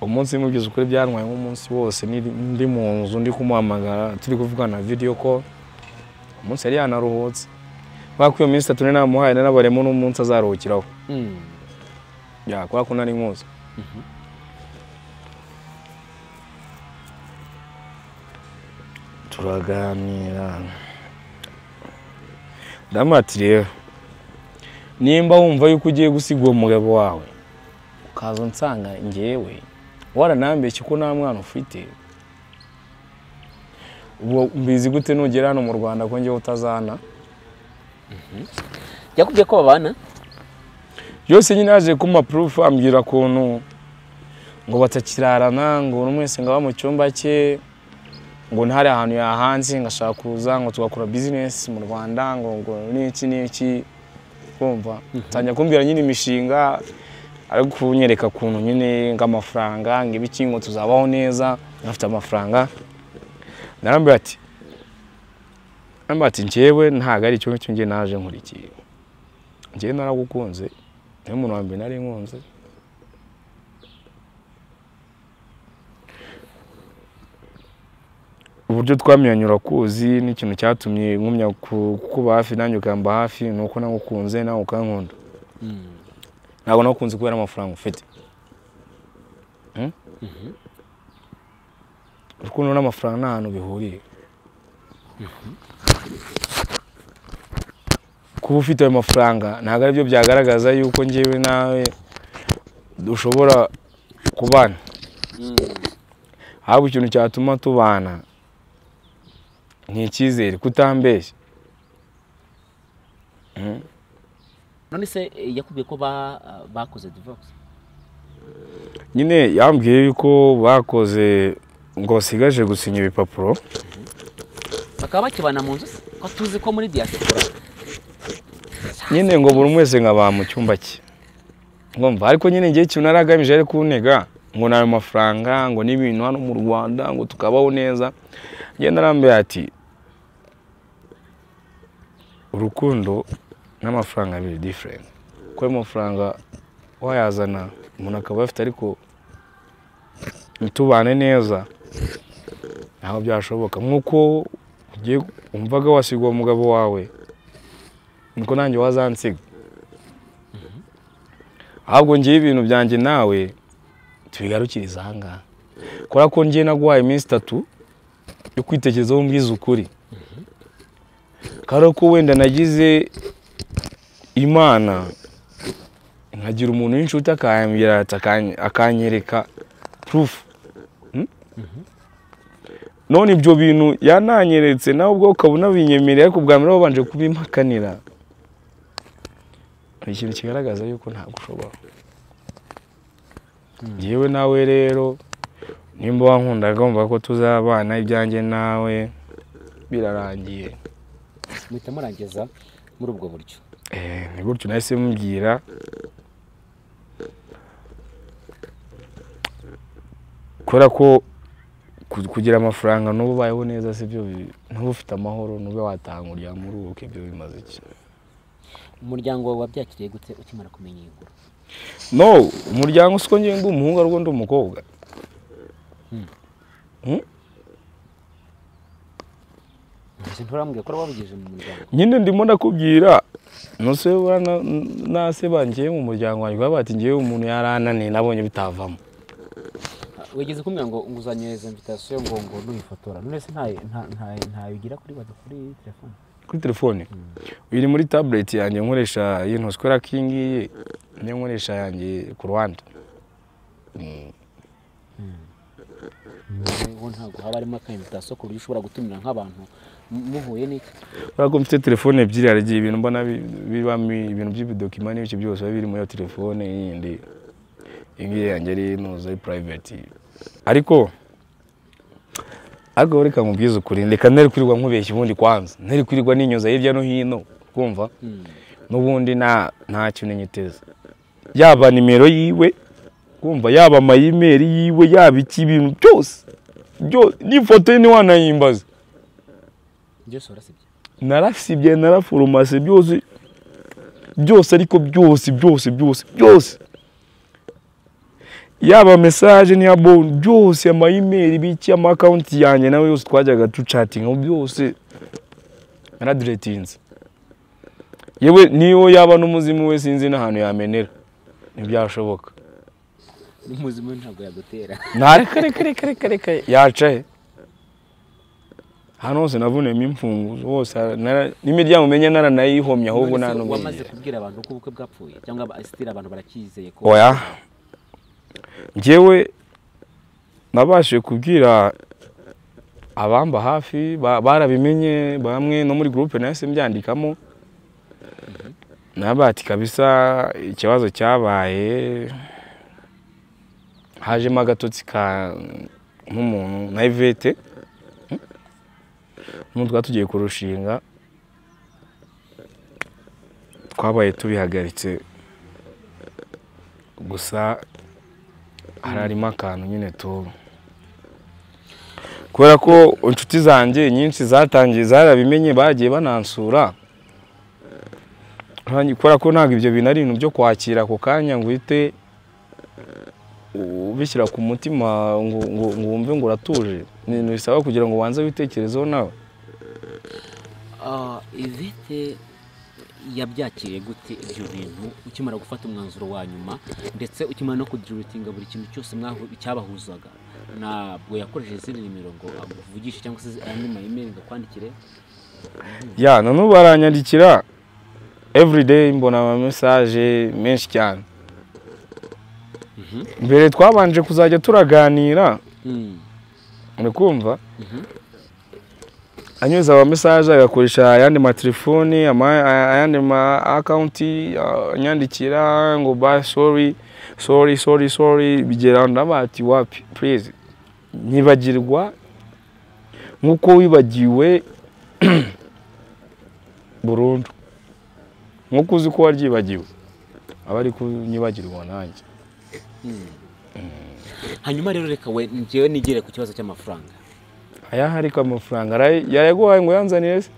Umunsi mubwiza ukuri byantwaye nk'umunsi wose ndi mu nzu ndi kumuhamagara turi kuvugana video call. Umunsi yari yanaruhutse. Kubera ko iyo minsi itatu nari namuhaye nanabaremo n'umunsi azaruhukiraho. Ya kubera ko nari nkuzi turaganira. Ndamubwira ati rero nimba wumva yuko ugiye gusiga uwo mugabo wawe ukaza unsanga ngewe waranambeshye ko nta mwana ufite. Mbizi gute nugera hano mu rwanda ko ngewe utazana? Yakubwiye ko babana? Yose nyine yaje kuma proof ambwira ukuntu ngo batakirarana ngo buri wese ngo mu cyumba cye ngo ntari ahantu yahanze ngo ashaka kuza ngo tugakora business mu Rwanda ngo ngo n'iki n'iki kumva. Tangira kumbwira nyine imishinga ari kunyereka ukuntu nyine ng'amafaranga ngo ibiki ngo tuzabaho neza ngafite amafaranga. Narambwira ati narambwira ati njyewe ntabwo ari icyo ngicyo njye naje nkurikiye. Njyewe naragukunze. Niyo muntu wa mbere nari nkunze uburyo twamyanyura kuzi n'ikintu cyatumye nkumya ku- kukuba hafi nanjye ukamba hafi ni uko nagukunze nawe ukankunda. Ntabwo nagukunze kubera amafaranga ufite. Hmm? urukundo n'amafaranga nta hantu bihuriye. Kuba ufite ayo mafaranga ntabwo ari byo byagaragaza yuko ngewe nawe dushobora kubana. Ahubwo ikintu cyatuma tubana ni icyizere kutambeshya. None se eh, yakubwiye ko ba- bakoze divorce? Nyine yambwiye yuko bakoze ngo basigaje gusinya ibipapuro. Bakaba bakibana mu nzu se? Ko tuzi ko muri diaspora nyine ngo buri wese nkaba mu cyumba cye. Ngomva ariko nyine igihe ikintu nari agamije ari kuntega ngo ni ayo mafaranga ngo n'ibintu hano mu rwanda ngo tukabaho neza. Ngenda arambuye ati urukundo n'amafaranga biri diferenti kuko ayo mafaranga wayazana umuntu akaba afite ariko ntitubane neza. Ntabwo byashoboka. Nk'uko ugiye wumvaga wasiga uwo mugabo wawe niko nanjye wazansiga. Ahubwo ngewe ibintu byanjye nawe tubigarukiriza aha ngaha. Kubera ko ngewe naguhaye iminsi itatu yo kwitekerezaho mbwiza ukuri. Ko wenda nagize imana nkagira umuntu w'inshuti akambwira akanyereka purufu none ibyo bintu yananyeretse nawe ubwo ukaba unabinyemereye ariko bwa mbere wabanje kubimpakanira ni ikintu kigaragaza yuko ntabwo ushobora yewe nawe rero nimba wankundaga wumva ko tuzabana ibyanjye nawe. Birarangiye. Muhita murangiza muri ubwo buryo. Eh, ni gutyo nahise mubwira kubera ko ku- kugira amafaranga n'ubu ubayeho neza si byo n'uba ufite amahoro n'ube watanga uryama uruhuke ibyo bimaze iki? Umuryango wawe wabyakiriye gute ukimara kumenya iyi nkuru? No umuryango siko ngewe ndi umuhungu ariko ndi umukobwa. Mu muryango? Nyine ndimo ndakubwira nose nase bangiye mu muryango wanjye baba bati ngewe umuntu yarananiye nabonye bitavamo. Wigeze kumbwira ngo nguzanyohereza invitation ngo ngo nuyifotora none se ntayo nta- nta- ntayo ugira kuri telefone? Kuri telefone. Iri muri tablet yanjye nkoresha iyi ngiyi niyo nkoresha yanjye ku ruhande ntabwo haba harimo akayimvitasiyo ku buryo ushobora gutumira nk'abantu mu- muhuye n'iki? Kubera ko mfite telefone ebyiri hari igihe ibintu mbona bi- bibamo ibintu by'ibidokima n'ibiki byose biba biri muri iyo telefone yindi iyi ngiyi yanjye ari ari purayiveti ariko ariko reka nkubwize ukuri reka ntari kwirirwa nkubeshya ubundi kwanza. Ntari kwirirwa ninyuza hirya no hino kumva? N'ubundi nta nta kintu nyiteze. Yaba nimero yiwe kumva? Yaba amayimeri yiwe yaba iki ibintu byose. Byose n'ifoto ye warasibye. Narasibye naraforomase byose byose ariko byose byose byose byose. Yaba mesaje n'iya boni byose amayimeri biki amakawunti yanjye nawe yose twajyaga ducatinga byose naradiretinze yewe niyo yaba n'umuzimu we sinzi n'ahantu yamenera. Ntibyashoboka. N'umuzimu we ntabwo yagutera ntareka reka reka reka reka yaca he? Hano hose navuniyemo imfunguzo hose n'imiryango umenye naranayihomye ahubwo nta se wamaze kubwira abantu ko ubukwe bwapfuye? Cyangwa sitiri abantu baracyizeye ko oya. Njyewe nabashije kubwira abamba hafi ba- barabimenye bamwe no muri gurupe nahise mbyandikamo. Nabati kabisa ikibazo cyabaye hajemo agatotsi ka nk'umuntu na ivete n'ubu twaba tugiye kurushinga twabaye tubihagaritse gusa harimo akantu nyine tu kubera ko inshuti zanjye nyinshi zatangiye zarabimenye bagiye banansura. Kubera ko ntabwo ibyo bintu ari ibintu byo kwakira ako kanya ngo uhite ubishyira ku mutima ngo wumve ngo uratuje. Ni ibintu bisaba kugira ngo ubanze witekerezeho nawe. Ah, ivete yabyakiriye gute ibyo bintu ukimara gufata umwanzuro wa nyuma ndetse ukimara no kudiritinga buri kintu cyose cyabahuzaga ntabwo yakoresheje izindi nimero ngo amuvugishe cyangwa se andi mayimeri ngo akwandikire? Ya na n'ubu baranyandikira everyday mbona ama message menshi cyane. Mbere twabanje kuzajya turaganira. Mm. Anyuza ama message agakoresha ayandi matelefoni ayandi ma akawunti anyandikira ngo ba sorry sorry sorry sorry bigera ndabati wapi please ntibagirwa nk'uko wibagiwe burundu nk'uko uzi ko waryibagiwe aba ari kunyibagirwa nanjye. Hanyuma rero reka we njyewe nigere ku kibazo cy'amafaranga. Aya ariko amafaranga yayaguhaye ngo yanzanire se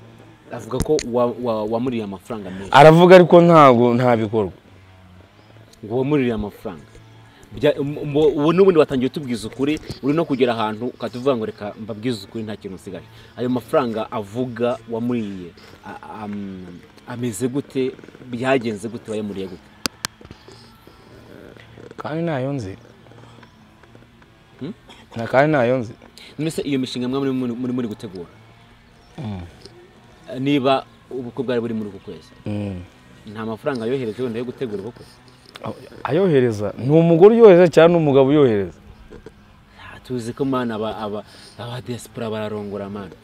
avuga ko wa- wa- wamuriye amafaranga menshi. Aravuga ariko ntabwo ntabikorwa. Ngo wamuririye amafaranga. Ubu n'ubundi watangiye utubwiza ukuri uri no kugera ahantu ukatuvuga ngo reka mbabwize ukuri nta kintu usigaje ayo mafaranga avuga wamuriye ameze gute byagenze gute wayamuriye gute? Kandi ntayo nzi. Hmm? kandi ntayo nzi. Mbese iyo mishinga mwe muri muri- muri muri gutegura niba ubukwe bwari buri muri uku kwezi. Mm. nta mafaranga yohereje wenda yo gutegura ubukwe. Ayohereza. Ni umugore uyohereza cyangwa ni umugabo uyohereza. Tuzi ko mana aba aba diaspora bararongora mana.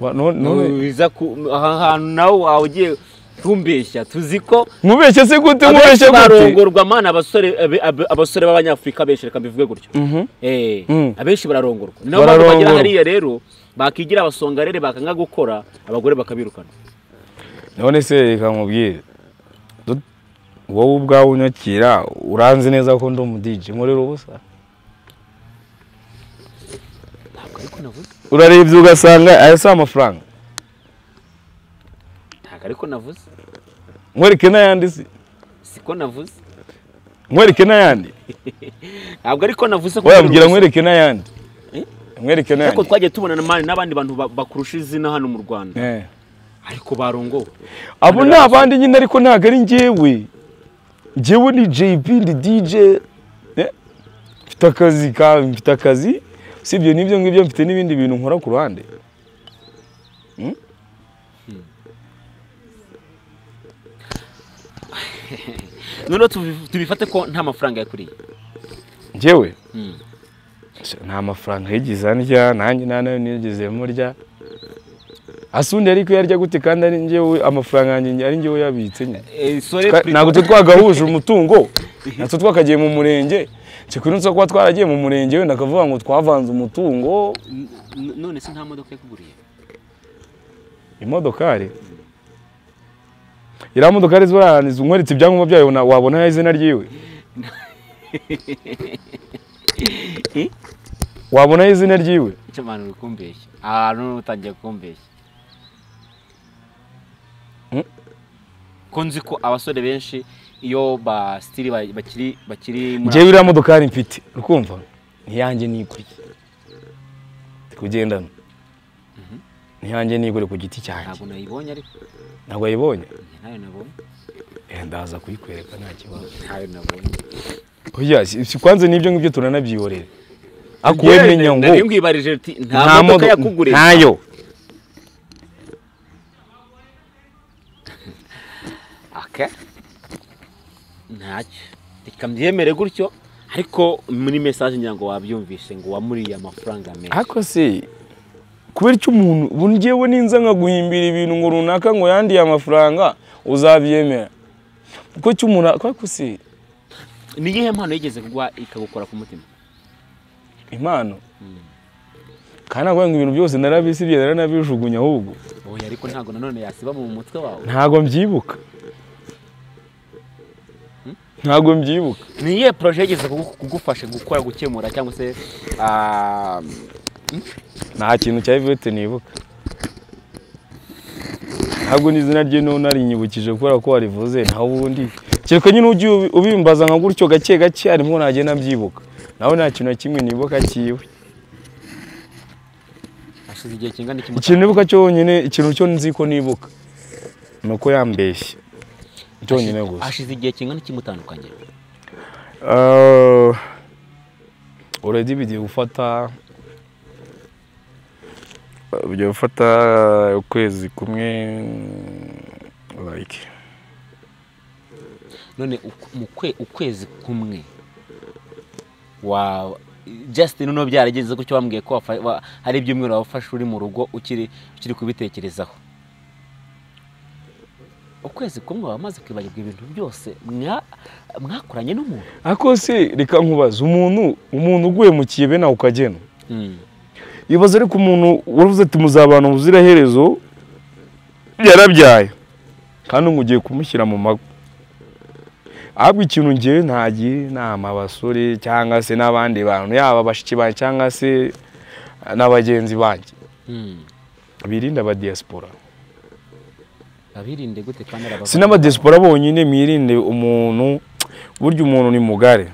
Wa- no- none biza ku aha hantu nawe wawe ugiye kumbeshya tuzi ko mubeshye se gute? Abenshi mubeshye gute? barongorwa mana abasore abasore b'abanyafurika benshi reka mbivuge gutyo. Mhm. Eh, Mm. abenshi bararongorwa. Ni nabo bagera Bararongorwa. hariya rero bakigira abasongarere bakanga gukora abagore bakabirukana. None se reka nkubwire Du- wowe ubwawe unyakira uranzi neza ko ndi umudije nkorera ubusa urarebye ugasanga aya si amafaranga? Ariko navuze. Nkwereke n'ayandi si? Siko navuze. Nkwereke n'ayandi. Ntabwo ariko navuze ko wayambwira ubusa. nkwereke n'ayandi. Eh? ariko n'ayandi. twagiye tubona na mani n'abandi bantu ba- bakurusha izina hano mu rwanda. Eh. ariko barongowe. Abo ni abandi nyine ariko ntabwo ari njyewe. Njyewe ni JP ndi DJ eh, mfite akazi ka mfite akazi. Usibye n'ibyo ngibyo mfite n'ibindi bintu nkora ku ruhande. noneho tubi- tubifate ko nta mafaranga yakuriye njyewe Mm. nta mafaranga yigeze andya nanjye nta na yo nigeze murya. Asundi ariko yarya gute kandi ari njyewe amafaranga yanjye ari njyewe yabitse Eh, ntabwo twe twagahuje umutungo. Natwe twakagiye mu murenge. Kikunutse kuba twaragiye mu murenge wenda akavuga ngo twavanze umutungo. None se nta modoka yakuguriye imodokari? Iriya modokari zibarahaniriza umweretse ibyangombwa byayo na- wabonaho izina ryiwe? Wabonaho izina ryiwe? Icyo abantu uri kumbeshya ahantu utangiye kumbeshya. Hmm? ko nzi ko abasore benshi iyo ba sitiri ba- bakiri bakiri njyewe iriya modokari mfite. Urukumva ntiyanjye nigure. Ndi kugendana. Ntiyanjye nigure ku giti cyanjye. Ntabwo nayibonye ariko. Ntabwo wayibonye ntayo nabonye. Eh, ndaza kuyikwereka nta kibazo. Ntayo nabonye. Si si kwanza n'ibyo ngibyo turanabyihorera ariko wowe menya ngo nta modoka modo- yakuguriye ntayo. Ntacyo. Reka mbyemere gutyo ariko muri mesaje ngira ngo wabyumvishe ngo wamuriye amafaranga menshi. Ariko se kubera icyo umuntu njyewe ninza nkaguhimbira ibintu ngo runaka ngo yandiye amafaranga uzabyemera kuko icyo umuntu se ni iyihe mpano yigeze kugwa ikagukora ku mutima? Impano? Kandi ntabwo ngo ibintu byose narabisibye naranabijugunya ahubwo oya ariko ntabwo nanone yasiba mu mutwe wawe. Ntabwo mbyibuka. Ntabwo mbyibuka. Ni iyihe poroje yigeze kugu- kugufasha gukora gukemura cyangwa se ah, nta kintu cya ivete nibuka. Ntabwo n'izina rye narinyibukije kubera ko warivuze naho ubundi. Kereka nyine ujye ubi- ubimbaza nka gutyo gake gake harimo nagenda mbyibuka. Nawe nta kintu na kimwe nibuka cyiwe. Ikintu nibuka cyonyine ikintu cyo nzi ko nibuka ni uko yambeshye. Cyonyine gusa. hashize igihe kingana iki mutandukanye? Uredi bigiye gufata bigiye gufata ukwezi kumwe like. None ukwezi kumwe. Wa Justin noneho byarageze gutyo wambwiye ko hari ibyumweru wafashe uri mu rugo ukiri kubitekerezaho. Ukwezi kumwe waba umaze kwibagirwa ibintu byose mwa- mwakoranye n'umuntu? Ariko se reka nkubaze. Umuntu umuntu uguye mu kibe nawe ukagena Mm. Ibaze ariko umuntu waravuze ati muzabana ubuziraherezo yarabyaye. Kandi ngo ugiye kumushyira mu mago ahubwo ikintu ngewe ntagira inama abasore cyangwa se n'abandi bantu yaba bashiki banjye cyangwa se na bagenzi banjye. Mm. birinde abadiyasipora babirinde gute kandi ari si n'abadiyasipora bonyine mwirinde umuntu burya umuntu ni mugari.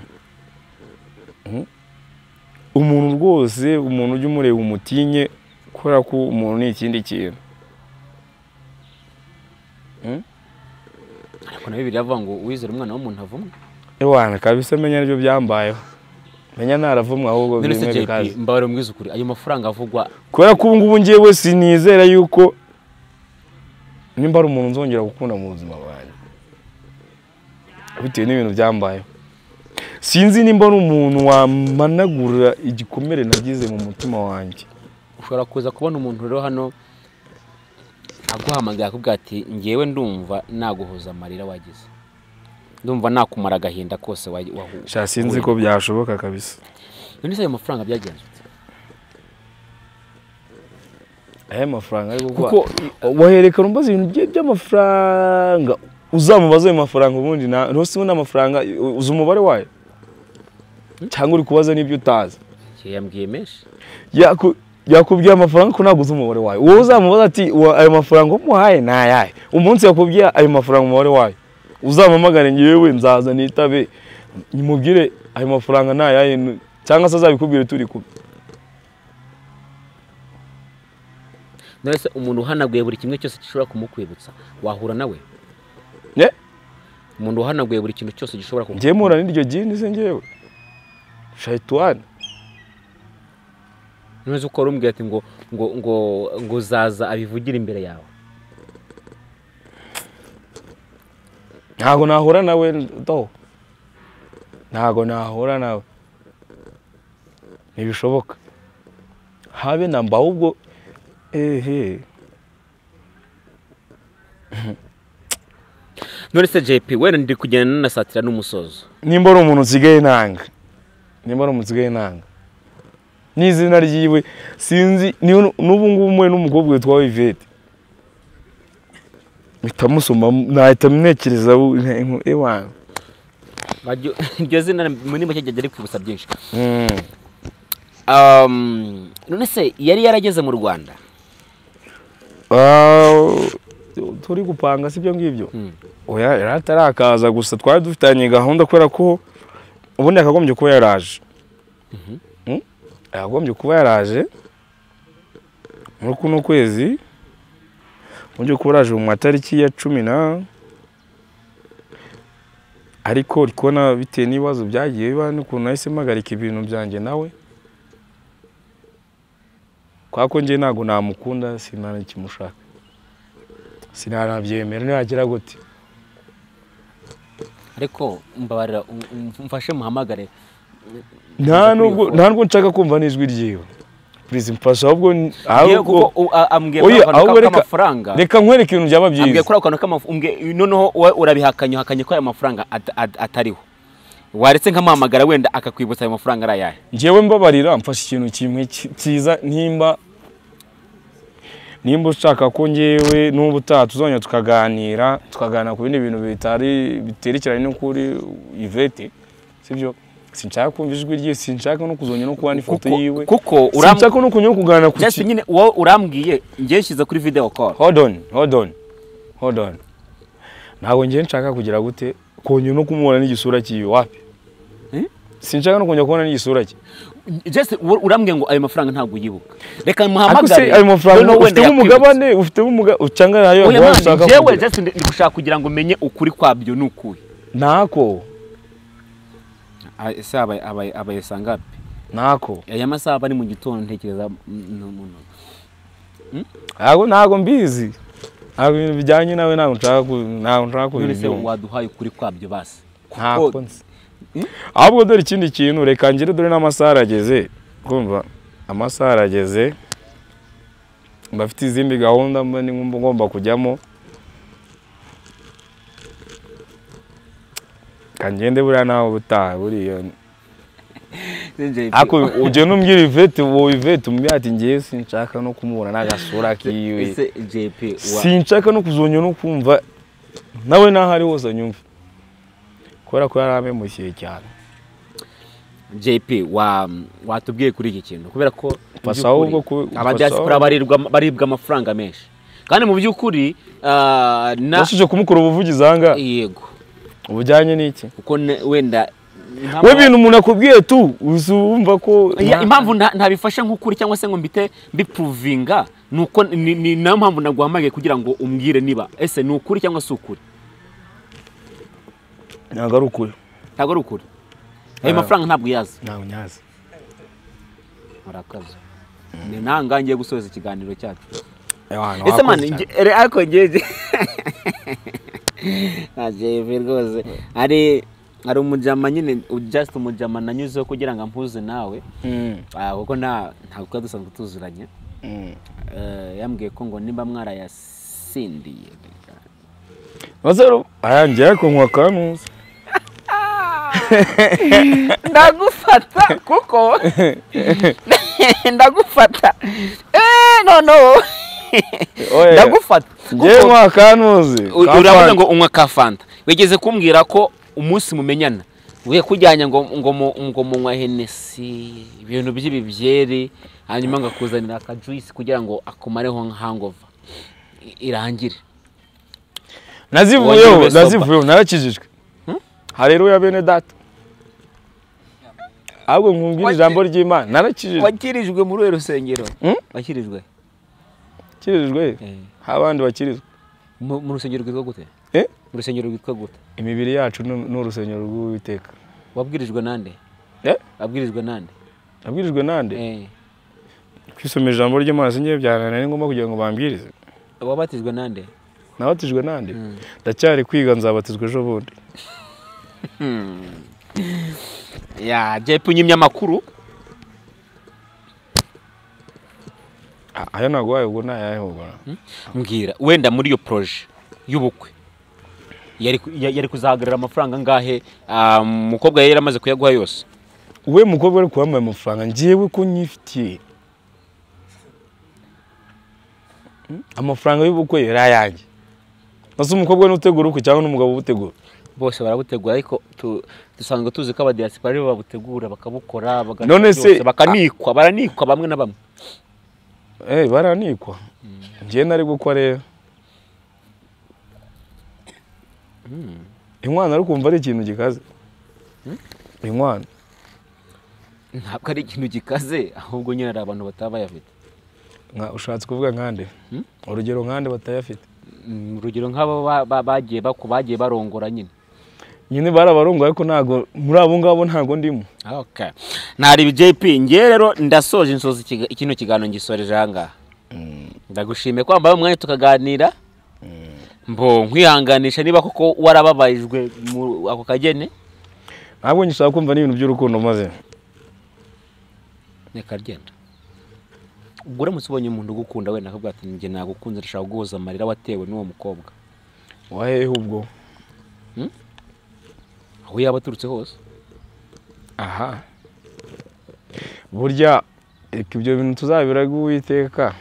Umuntu rwose umuntu ujya umureba umutinye kubera ko umuntu ni ikindi kintu. Ariko na yo biravuga ngo wizere umwana w'umuntu avumwe. Ewana kabisa menya ni byo byambayeho. Menya naravumwe ahubwo bimwe JP bikaza mbabare mbwiza ukuri ayo mafaranga avugwa kubera ko ubu ngubu ngewe sinizera yuko nimba ari umuntu nzongera gukunda mu buzima bwanjye. Bitewe n'ibintu byambayeho. Sinzi nimba ari umuntu wamanagura igikomere nagize mu mutima wanjye. Ushobora kuza kubona umuntu rero hano aguhamagaye akubwira ati ngewe ndumva naguhuza amarira wagize. Ndumva nakumara agahinda kose wa- wahu- sha sinzi ko byashoboka kabisa. None se ayo mafaranga byagenze aya mafaranga ari kuko kuko waherekana umbaza ibintu by'amafaranga. Uzamubaza ayo mafaranga ubundi na ntose ubundi amafaranga uzi umubare wayo? Cyangwa uri kubaza n'ibyo utazi? Yambwiye menshi. Yaku- yakubwiye amafaranga ko ntabwo uzi umubare wayo. Wowe uzamubaza ati "Wa- ayo mafaranga umuhaye? Ni ayahe umunsi yakubwiye ayo mafaranga umubare wayo. Uzampamagare ngewe nzaza nitabe nimubwire ayo mafaranga ni ayahe cyangwa se azabikubwire turi kumwe. Umuntu uhanaguye buri kimwe cyose gishobora kumukwibutsa wahura nawe? Umuntu uhanaguye buri kintu cyose gishobora kumu ngewe murana n'iryo gini se ngewe shayitwani. None se uko wari umbwira ati ngo ngo ngo ngo zaza abivugire imbere yawe. Ntabwo nahura nawe do. Ntabwo nahura nawe. Ntibishoboka. Habe na mba ahubwo ehe. None se jp wenda ndi kugenda nanasatira n'umusozo. Nimba ari umuntu usigaye nanga nimba ari umuntu usigaye nanga n'izina ryiwe sinzi n'ubu ngubu mwe n'umukobwa witwa Wivete mpita musoma nahita mnekereza ewana Wajya- iryo zina muri make ryajya rikwibutsa byinshi Um, none se yari yarageze mu rwanda? Turi gupanga si byo ngibyo? Mm. oya yari atarakaza gusa twari dufitanye gahunda kubera ko ubundi yakagombye kuba yaraje. Mm? yakagombye kuba yaraje muri kuno kwezi uburyo kuba yaraje mu matariki ya cumi na ariko uri kubona bitewe n'ibibazo byagiye biba n'ukuntu nahise mpagarika ibintu byanjye nawe. Kwa ko njye ntabwo namukunda sinanakimushaka sinanabyemera ntiyagira gute? Ariko mbabarira um- um- mfashe muhamagare. Nta nubwo nshaka kumva n'ijwi ryiwe. Purize mfasha ahubwo ahubwo ambwiye ahubwo reka- nkwereke ibintu byaba ambwiye byiza kuri ako kantu k'amafaranga noneho urabihakanye uhakanye ko ayo mafaranga at- at- atariho. Waretse nkamuhamagara wenda akakwibutsa ayo mafaranga ari ayahe? Njyewe mbabarira mfashe ikintu kimwe ki- cyiza nimba nimba ushaka ko njyewe n'ubu utaha tuzongera tukaganira tukaganira ku bindi bintu bitari biterekeranye no kuri ivete sibyo? Sinshaka kumva ijwi rye sinshaka no kuzongera no kubona ifoto yiwe. kuko sinshaka no kunyura kuganira ku just ki- nyine wowe urambwiye njye nshyize kuri video call. Hold on hold on hold on. Ntabwo njye nshaka kugira gute? Kongera no kumubona n'igisura cyiwe. Wapi? Sinshaka no kongera kubona n'igisura cye just u- urambwiye ngo ayo mafaranga ntabwo uyibuka. Reka muhamagare ayo mafaranga ufitemo umugabane ufitemo umugabane ucanga na yo waba njyewe kugira. just ndi ndi gushaka kugira ngo menye ukuri kwabyo ni ukuhe ntako ese abaye abaye abaye sangapi? Ntako aya masaha aba ari mu gitondo ntekereza mm, ni umuntu ntabwo ntabwo mbizi. Ntabwo ibintu bijyanye nawe ntabwo nshaka ku- ntabwo nshaka none se waduhaye ukuri kwabyo basi? Ntako nzi ahubwo dore ikindi kintu reka ngire dore n'amasaha arageze kumva amasaha arageze mba afite izindi gahunda mba ngomba kujyamo. Kangende buriya nawe ubutaha buriya. Ariko ugenda umbwira ivete wowe ivete umbwira ati ngewe sinshaka no kumubona n'agasura kiwe. Sinshaka no kuzongera no kumva. Nawe n'aho ari hose anyumve kubera ko yari amemukiye cyane. Jp wa watubwiye kuri iki kintu kubera ko barirwa baribwa amafaranga menshi. Kandi mu by'ukuri ah, na wasuje kumukora ubuvugizi aha ngaha. Yego. Ubujyanye n'iki kuko wenda we ibintu umuntu akubwiye tu uzi wumva ko impamvu nta- ntabifashe nk'ukuri cyangwa se ngo mbite mbipuruvinga ni na yo mpamvu naguhamagaye kugira ngo umbwire niba ese ni ukuri cyangwa si ukuri? Ntabwo ari ukuri ntabwo ari ukuri ayo mafaranga ntabwo uyazi ntabwo nyazi murakaza ni nanga ngiye gusoza ikiganiro cyacu ese mani ariko ngeje ajeve rwose hari hari umujama nyine just umujama nanyuzeho kugira ngo ampuze nawe. Mm, Ah, kuko nta ntabwo twari dusanzwe tuziranye mm. Eh, yambwiye ko ngo nimba mwarayasindiye maze rero ayanjye ariko nkwa kanuzi ndagufata kuko ndagufata Eh, no no Oya, ndagufata ngewe nkwa kanuzi uravuga ngo unywa ka fanta wigeze kumbwira ko umunsi mumenyana we kujyanye ngo ngo mu- ngo munywa henesi ibintu by'ibibyeri hanyuma ngakuzanira akajuisi kugira ngo akumareho hangova irangire nazivuyeho nazivuyeho narakijijwe hareruya bene data ahubwo nkubwira ijambo ry'imana. Narakijijwe. Wakirijwe muri uru rusengero? Hmm? wakirijwe? Kirijwe Eh. abandi bakirizwa mu rusengero rwitwa gute? Eh? mu rusengero rwitwa gute? Imibiri yacu ni ni urusengero rw'uwiteka. Wabwirijwe nande? Eh? wabwirijwe nande? Nabwirijwe nande? Eh. kwisomera ijambo ry'imana singiye byananira ari ngombwa kugira ngo bambwirize wabatijwe nande? Nabatijwe nande? Mm. ndacyari kwiga nzabatizwa ejo bundi jepu nyimye amakuru A- ayo naguhaye ubwo ntayahubwo mbwira wenda muri iyo poroje y'ubukwe. Yari yari kuzahagarara amafaranga angahe Ah, umukobwa yari yaramaze kuyaguha yose? We mukobwa ari kuwambaye amafaranga njyewe ko nyifitiye. Hmm? amafaranga y'ubukwe yari ayanjye. Ese umukobwa ni utegura ubukwe cyangwa n'umugabo ubutegura bose barabutegura ariko dusanzwe tuzi ko abadiyasipora ari bo babutegura bakabukora bakanikwa baranikwa bamwe na bamwe. Eh, baranikwa. Njyewe nari gukwa rero inkwano ari kumva ari ikintu gikaze. Inkwano. Ntabwo ari ikintu gikaze ahubwo nyine hari abantu bataba bayafite ushatse kuvuga nkande Hmm? urugero nkande batayafite? Urugero nk'abo bagiye barongora nyine. Nyine barabarongo ariko ntago muri abo ngabo ntago ndimo. Okay. Ntari JP ngewe rero ndasoje insozi kino kiganiro ngisoreje aha ngaha. Ndagushimiye ko wambaye umwanya tukaganira. Mbo nkwihanganisha niba koko warababarijwe mu ako kagene ntabwo ngishaka kumva n'ibintu by'urukundo maze. Reka genda ubwo uramutse ubonye umuntu ugukunda wenda akavuga ati njye nagukunze ndashaka guhuza amarira watewe n'uwo mukobwa. Wahehe ubwo? Aho yaba aturutse hose aha burya reka ibyo bintu tuzabiraga uwiteka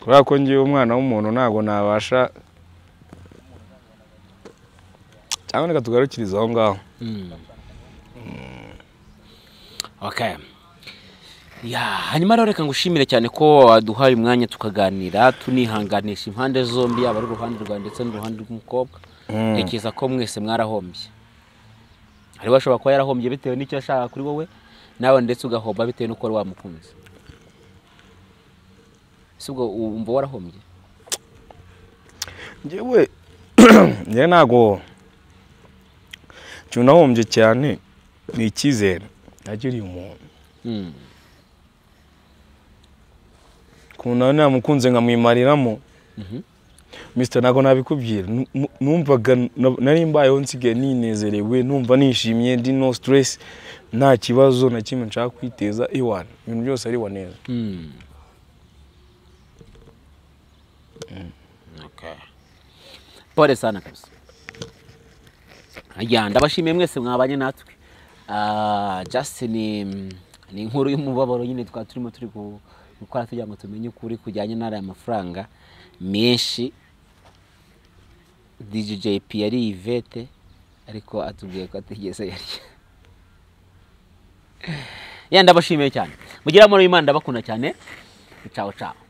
kubera ko ngiye umwana w'umuntu ntabwo nabasha cyangwa reka tugarukirize aho ngaho okay ya hanyuma rero reka ngushimire cyane ko waduhaye umwanya tukaganira tunihanganisha impande zombi yaba ari uruhande rwawe ndetse n'uruhande rw'umukobwa. Ntekereza ko mwese mwarahombye. Hari ashobora kuba yarahombye bitewe n'icyo yashaka kuri wowe nawe ndetse ugahomba bitewe n'uko wari wamukunze si ubwo wumva warahombye ngewe ngewe ntabwo ikintu nahombye cyane ni icyizere nagiriye umuntu Mm. ukuntu nawe namukunze nkamwimariramo Mhm. Misita ntabwo nabikubwira. Nu- nu- numvaga na- nari mbayeho nsigaye ninezerewe numva nishimye ndi no stress nta kibazo na kimwe nshaka kwiteza iwana. Ibintu byose ari neza. Mm. Okay. pole sana kabisa. Ya ndabashimiye mwese mwabanye natwe. Ah, just ni inkuru y'umubabaro nyine twari turimo turi gu- gukora kugira ngo tumenye ukuri kujyanye n'ariya mafaranga menshi. DJP yari Yvette ariko atubwiye ko atigeze yarya. Ya ndabashimiye cyane. Mugira muri Imana ndabakunda cyane. Ciao ciao.